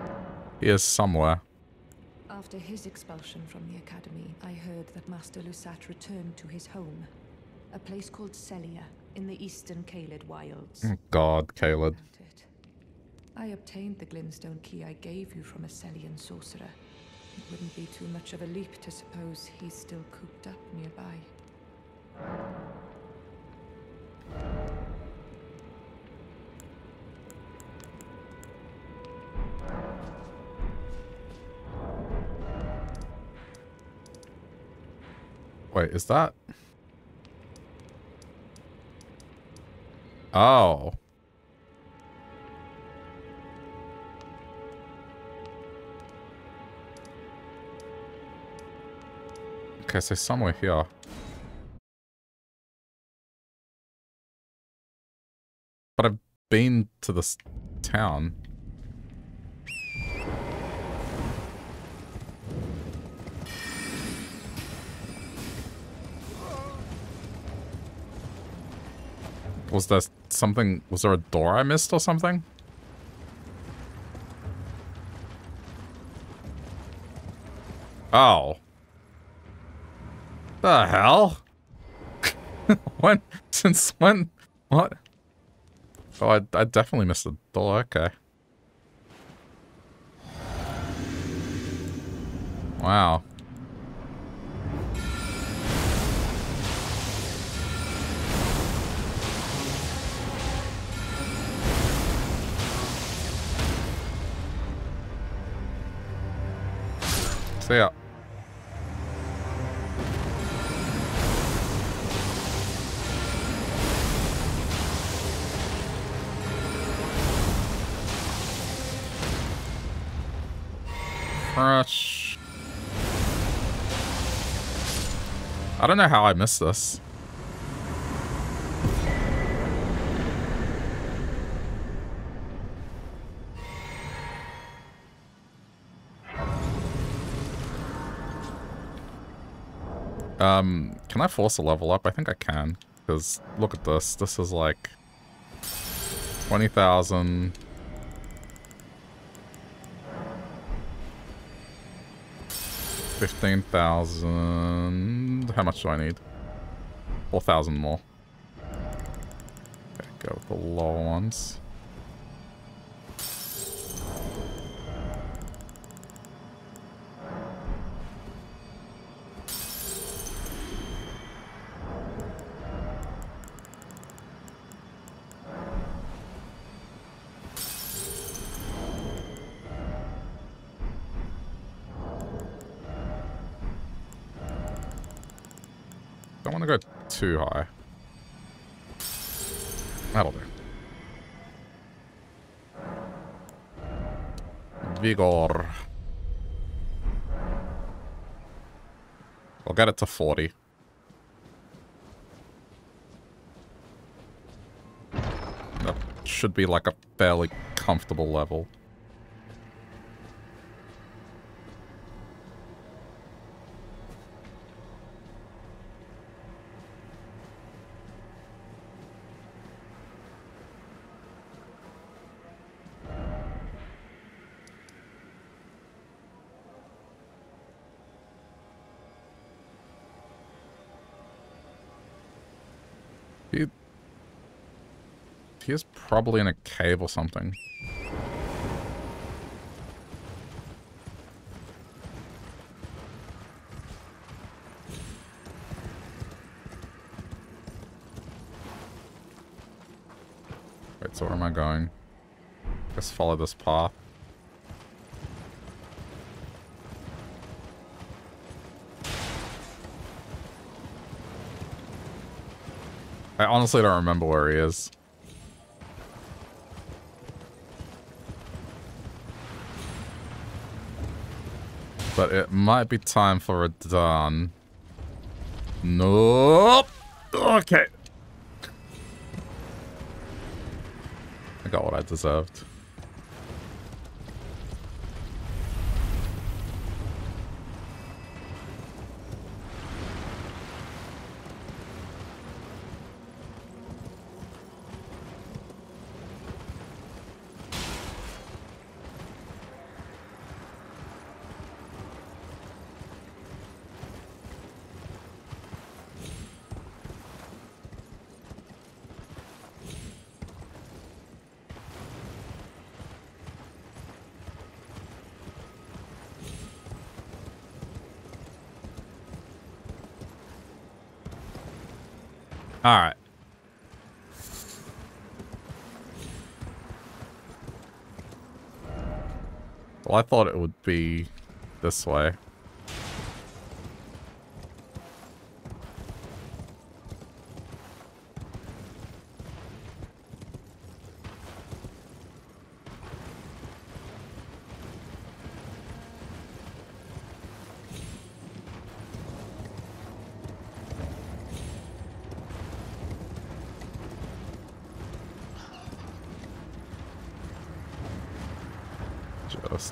Speaker 1: He is somewhere.
Speaker 4: After his expulsion from the Academy, I heard that Master Lusat returned to his home, a place called Sellia in the eastern Caelid wilds.
Speaker 1: Oh God,
Speaker 4: it. I obtained the Glintstone key I gave you from a Sellian sorcerer. It wouldn't be too much of a leap to suppose he's still cooped up nearby.
Speaker 1: Wait, is that? Oh. Okay, so somewhere here. But I've been to this town. Was there something? Was there a door I missed or something? Oh. The hell? when? Since when? What? Oh, I, I definitely missed a door. Okay. Wow. See ya. Fresh. I don't know how I missed this. Um, can I force a level up? I think I can. Because look at this. This is like 20,000. Fifteen thousand. How much do I need? Four thousand more. Okay, go with the lower ones. Vigor. I'll get it to 40. That should be like a fairly comfortable level. He is probably in a cave or something. Wait, so where am I going? Just follow this path. I honestly don't remember where he is. But it might be time for a done. Nope. Okay. I got what I deserved. Alright. I thought it would be this way.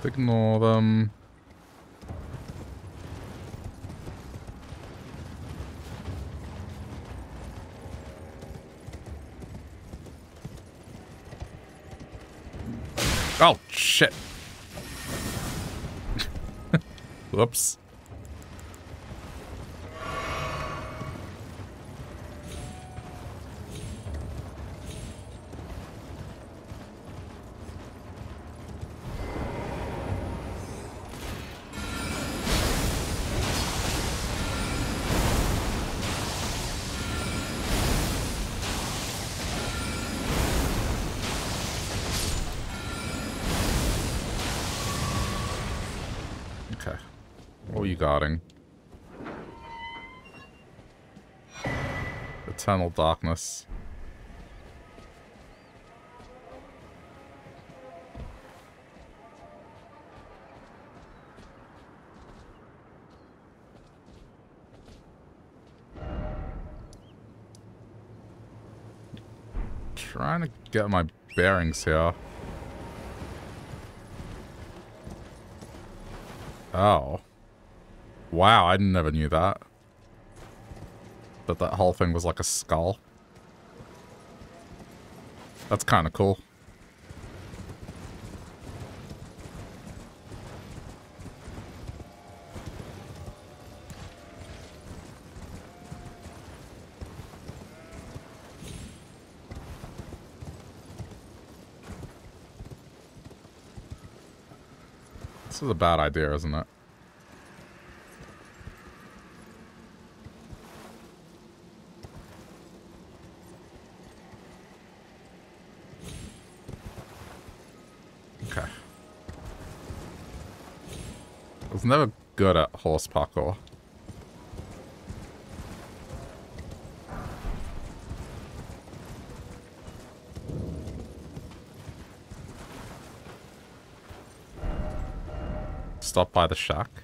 Speaker 1: Just ignore them. Oh, shit. Whoops. Eternal darkness. Trying to get my bearings here. Oh. Wow, I never knew that. That that whole thing was like a skull. That's kind of cool. This is a bad idea, isn't it? Good at horse parkour. Stop by the shack.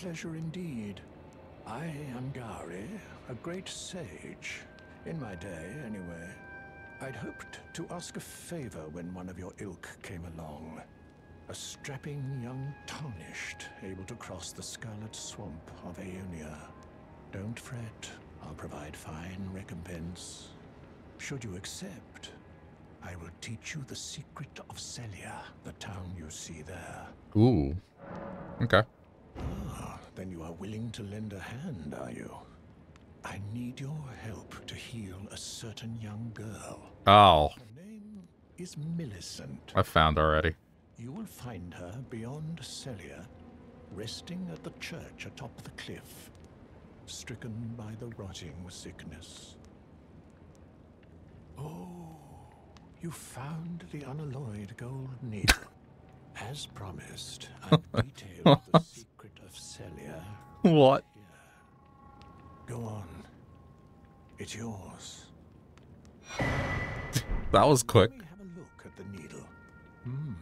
Speaker 3: Pleasure indeed. I am Gowry, a great sage. In my day, anyway. I'd hoped to ask a favor when one of your ilk came along. A strapping young tarnished, able to cross the scarlet swamp of Aeonia. Don't fret, I'll provide fine recompense. Should you accept, I will teach you the secret of Sellia, the town you see there.
Speaker 1: Ooh. Okay.
Speaker 3: Ah, then you are willing to lend a hand, are you? I need your help to heal a certain young girl.
Speaker 1: Oh.
Speaker 3: Her name is Millicent.
Speaker 1: I found already.
Speaker 3: You will find her beyond Sellia, resting at the church atop the cliff, stricken by the rotting sickness. Oh, you found the unalloyed gold needle. As promised, I detailed the secret of Sellia.
Speaker 1: What?
Speaker 3: Go on. It's yours.
Speaker 1: That was quick.
Speaker 3: Have a look at the needle. Hmm.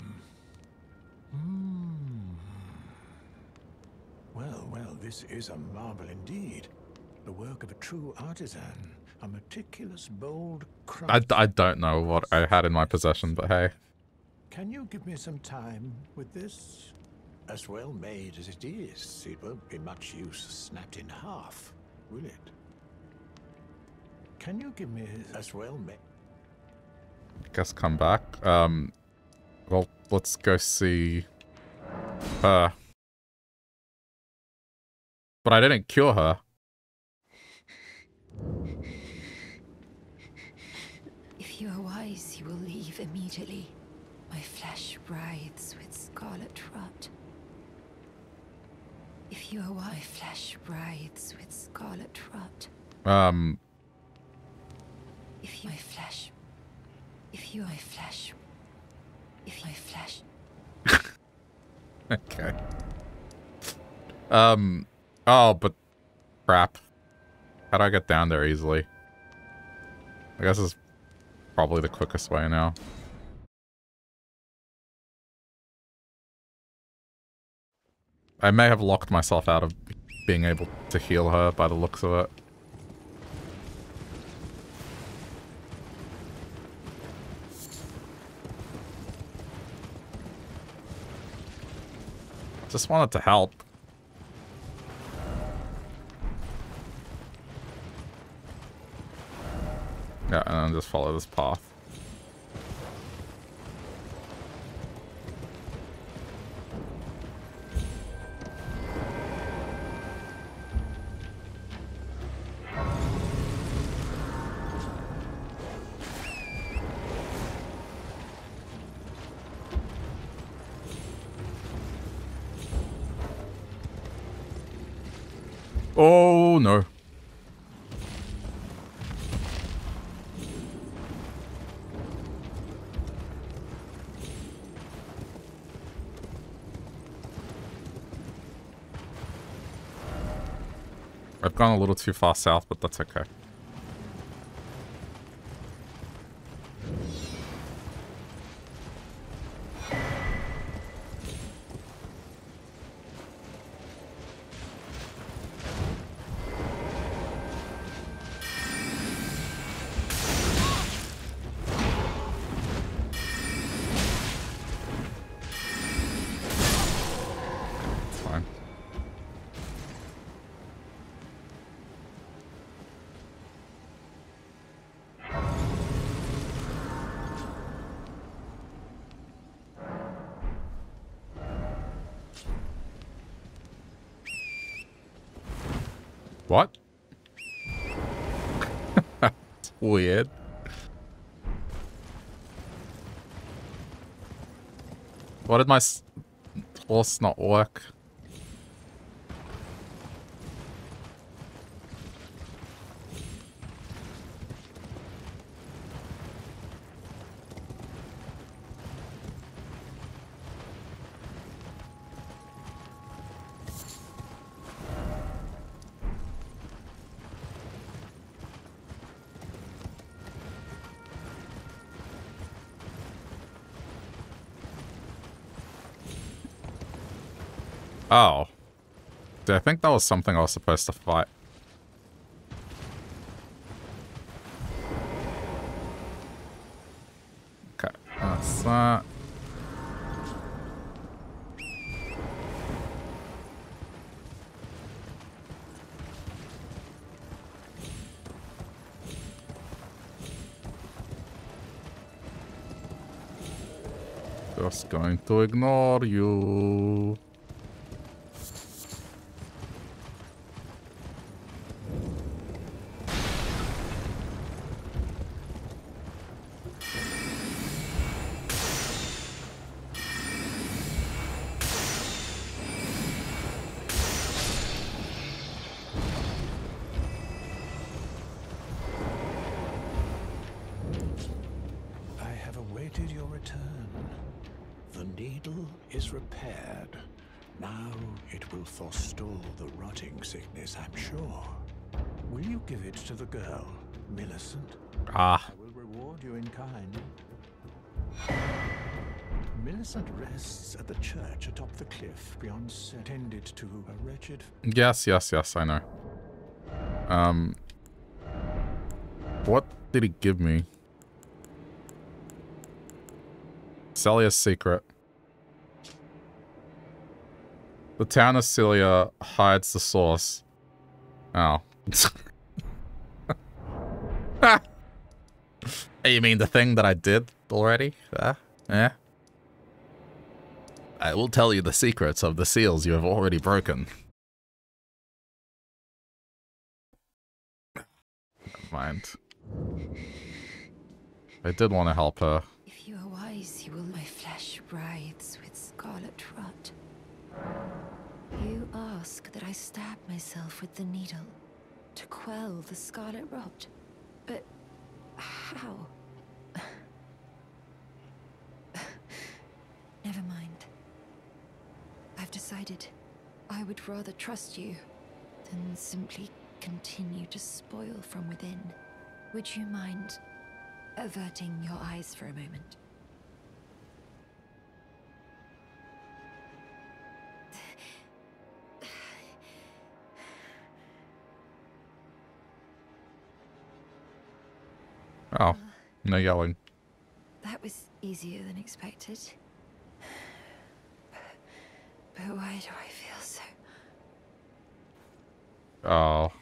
Speaker 3: Hmm. Well, well, this is a marvel indeed. The work of a true artisan. A meticulous, bold
Speaker 1: I,
Speaker 3: craft.
Speaker 1: I don't know what I had in my possession, but hey.
Speaker 3: Can you give me some time with this? As well made as it is, it won't be much use snapped in half, will it? Can you give me as well made?
Speaker 1: Guess come back. Um, well, let's go see her. But I didn't cure her.
Speaker 5: If you are wise, you will leave immediately. My flesh writhes with scarlet rot. If you are flesh writhes with scarlet rot.
Speaker 1: Um,
Speaker 5: If you, my flesh, if you, my flesh, if my flesh,
Speaker 1: okay. Um, oh, but crap. How do I get down there easily? I guess it's probably the quickest way now. I may have locked myself out of being able to heal her by the looks of it. Just wanted to help. Yeah, and then just follow this path. Oh no. I've gone a little too far south, but that's okay. My horse not work? distracted. I think that was something I was supposed to fight. Okay, that's that. Just going to ignore you. Yes, yes, yes, I know. Um... What did he give me? Sellia's secret. The town of Celia hides the source. Oh. you mean the thing that I did already? Uh, yeah. I will tell you the secrets of the seals you have already broken. Mind. I did want to help her.
Speaker 4: If you are wise, you will my flesh writhes with scarlet rot. You ask that I stab myself with the needle to quell the scarlet rot. But how? Never mind. I've decided I would rather trust you than simply continue to spoil from within. Would you mind averting your eyes for a moment?
Speaker 1: Oh, no yelling.
Speaker 4: That was easier than expected. But why do I feel so...
Speaker 1: Oh.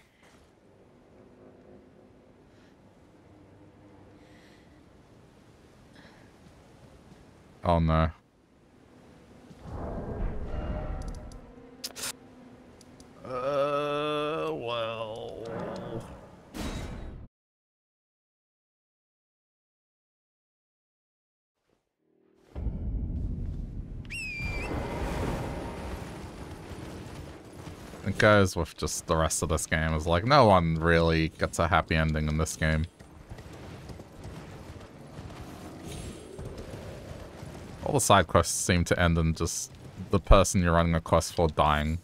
Speaker 1: Oh no. Uh, well... It goes with just the rest of this game. Is like, no one really gets a happy ending in this game. The side quests seem to end in just the person you're running a quest for dying.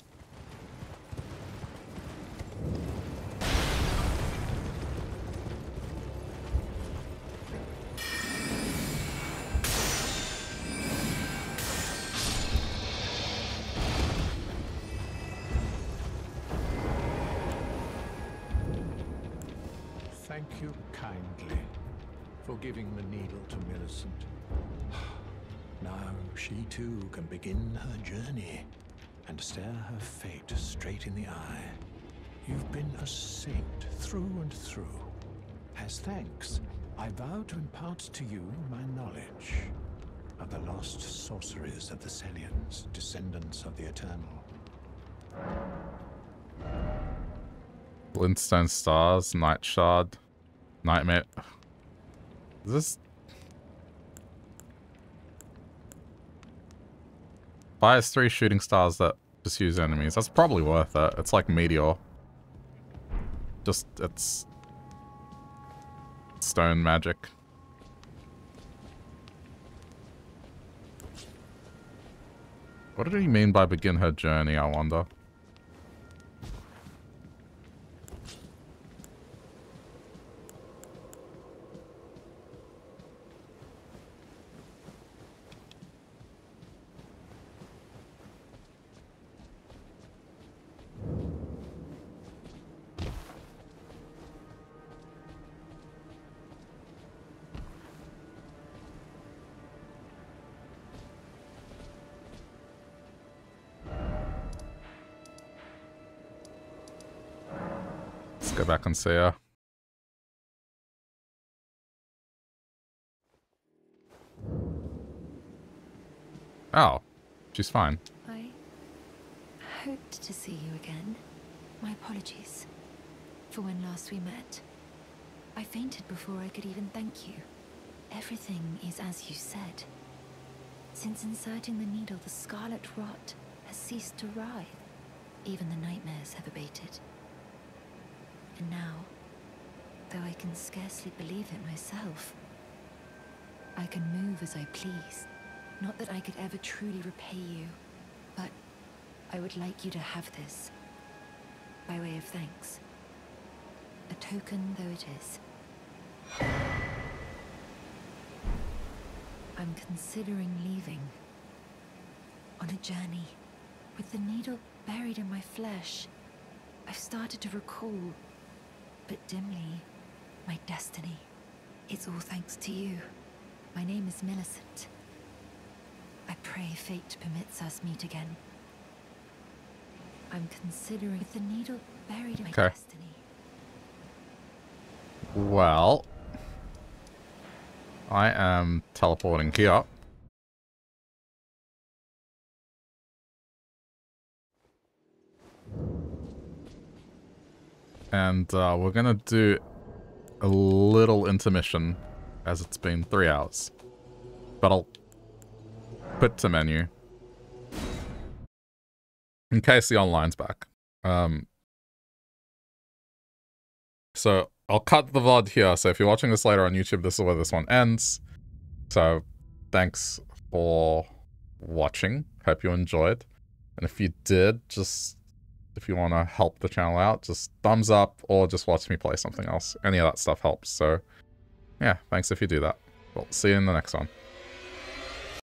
Speaker 3: Lost sorceries of the Sellians, descendants of the Eternal.
Speaker 1: Glintstone Stars, Night Shard, Nightmare. Is this... Fires three shooting stars that pursues enemies. That's probably worth it. It's like Meteor. Just, it's... Stone magic. What did he mean by begin her journey, I wonder? Go back and see her. Oh, she's fine.
Speaker 4: I hoped to see you again. My apologies for when last we met. I fainted before I could even thank you. Everything is as you said. Since inserting the needle, the scarlet rot has ceased to writhe. Even the nightmares have abated. And now, though I can scarcely believe it myself, I can move as I please. Not that I could ever truly repay you, but I would like you to have this. By way of thanks. A token though it is. I'm considering leaving. On a journey. With the needle buried in my flesh. I've started to recall, but dimly, my destiny. It's all thanks to you. My name is Millicent. I pray fate permits us meet again. I'm considering the needle buried in my
Speaker 1: Okay.
Speaker 4: destiny.
Speaker 1: Well, I am teleporting here. And uh, we're gonna do a little intermission as it's been three hours. But I'll put to menu. In case the online's back. Um, so I'll cut the VOD here. So if you're watching this later on YouTube, this is where this one ends. So thanks for watching. Hope you enjoyed. And if you did, just if you want to help the channel out, just thumbs up or just watch me play something else. Any of that stuff helps. So yeah, thanks if you do that. We'll see you in the next one.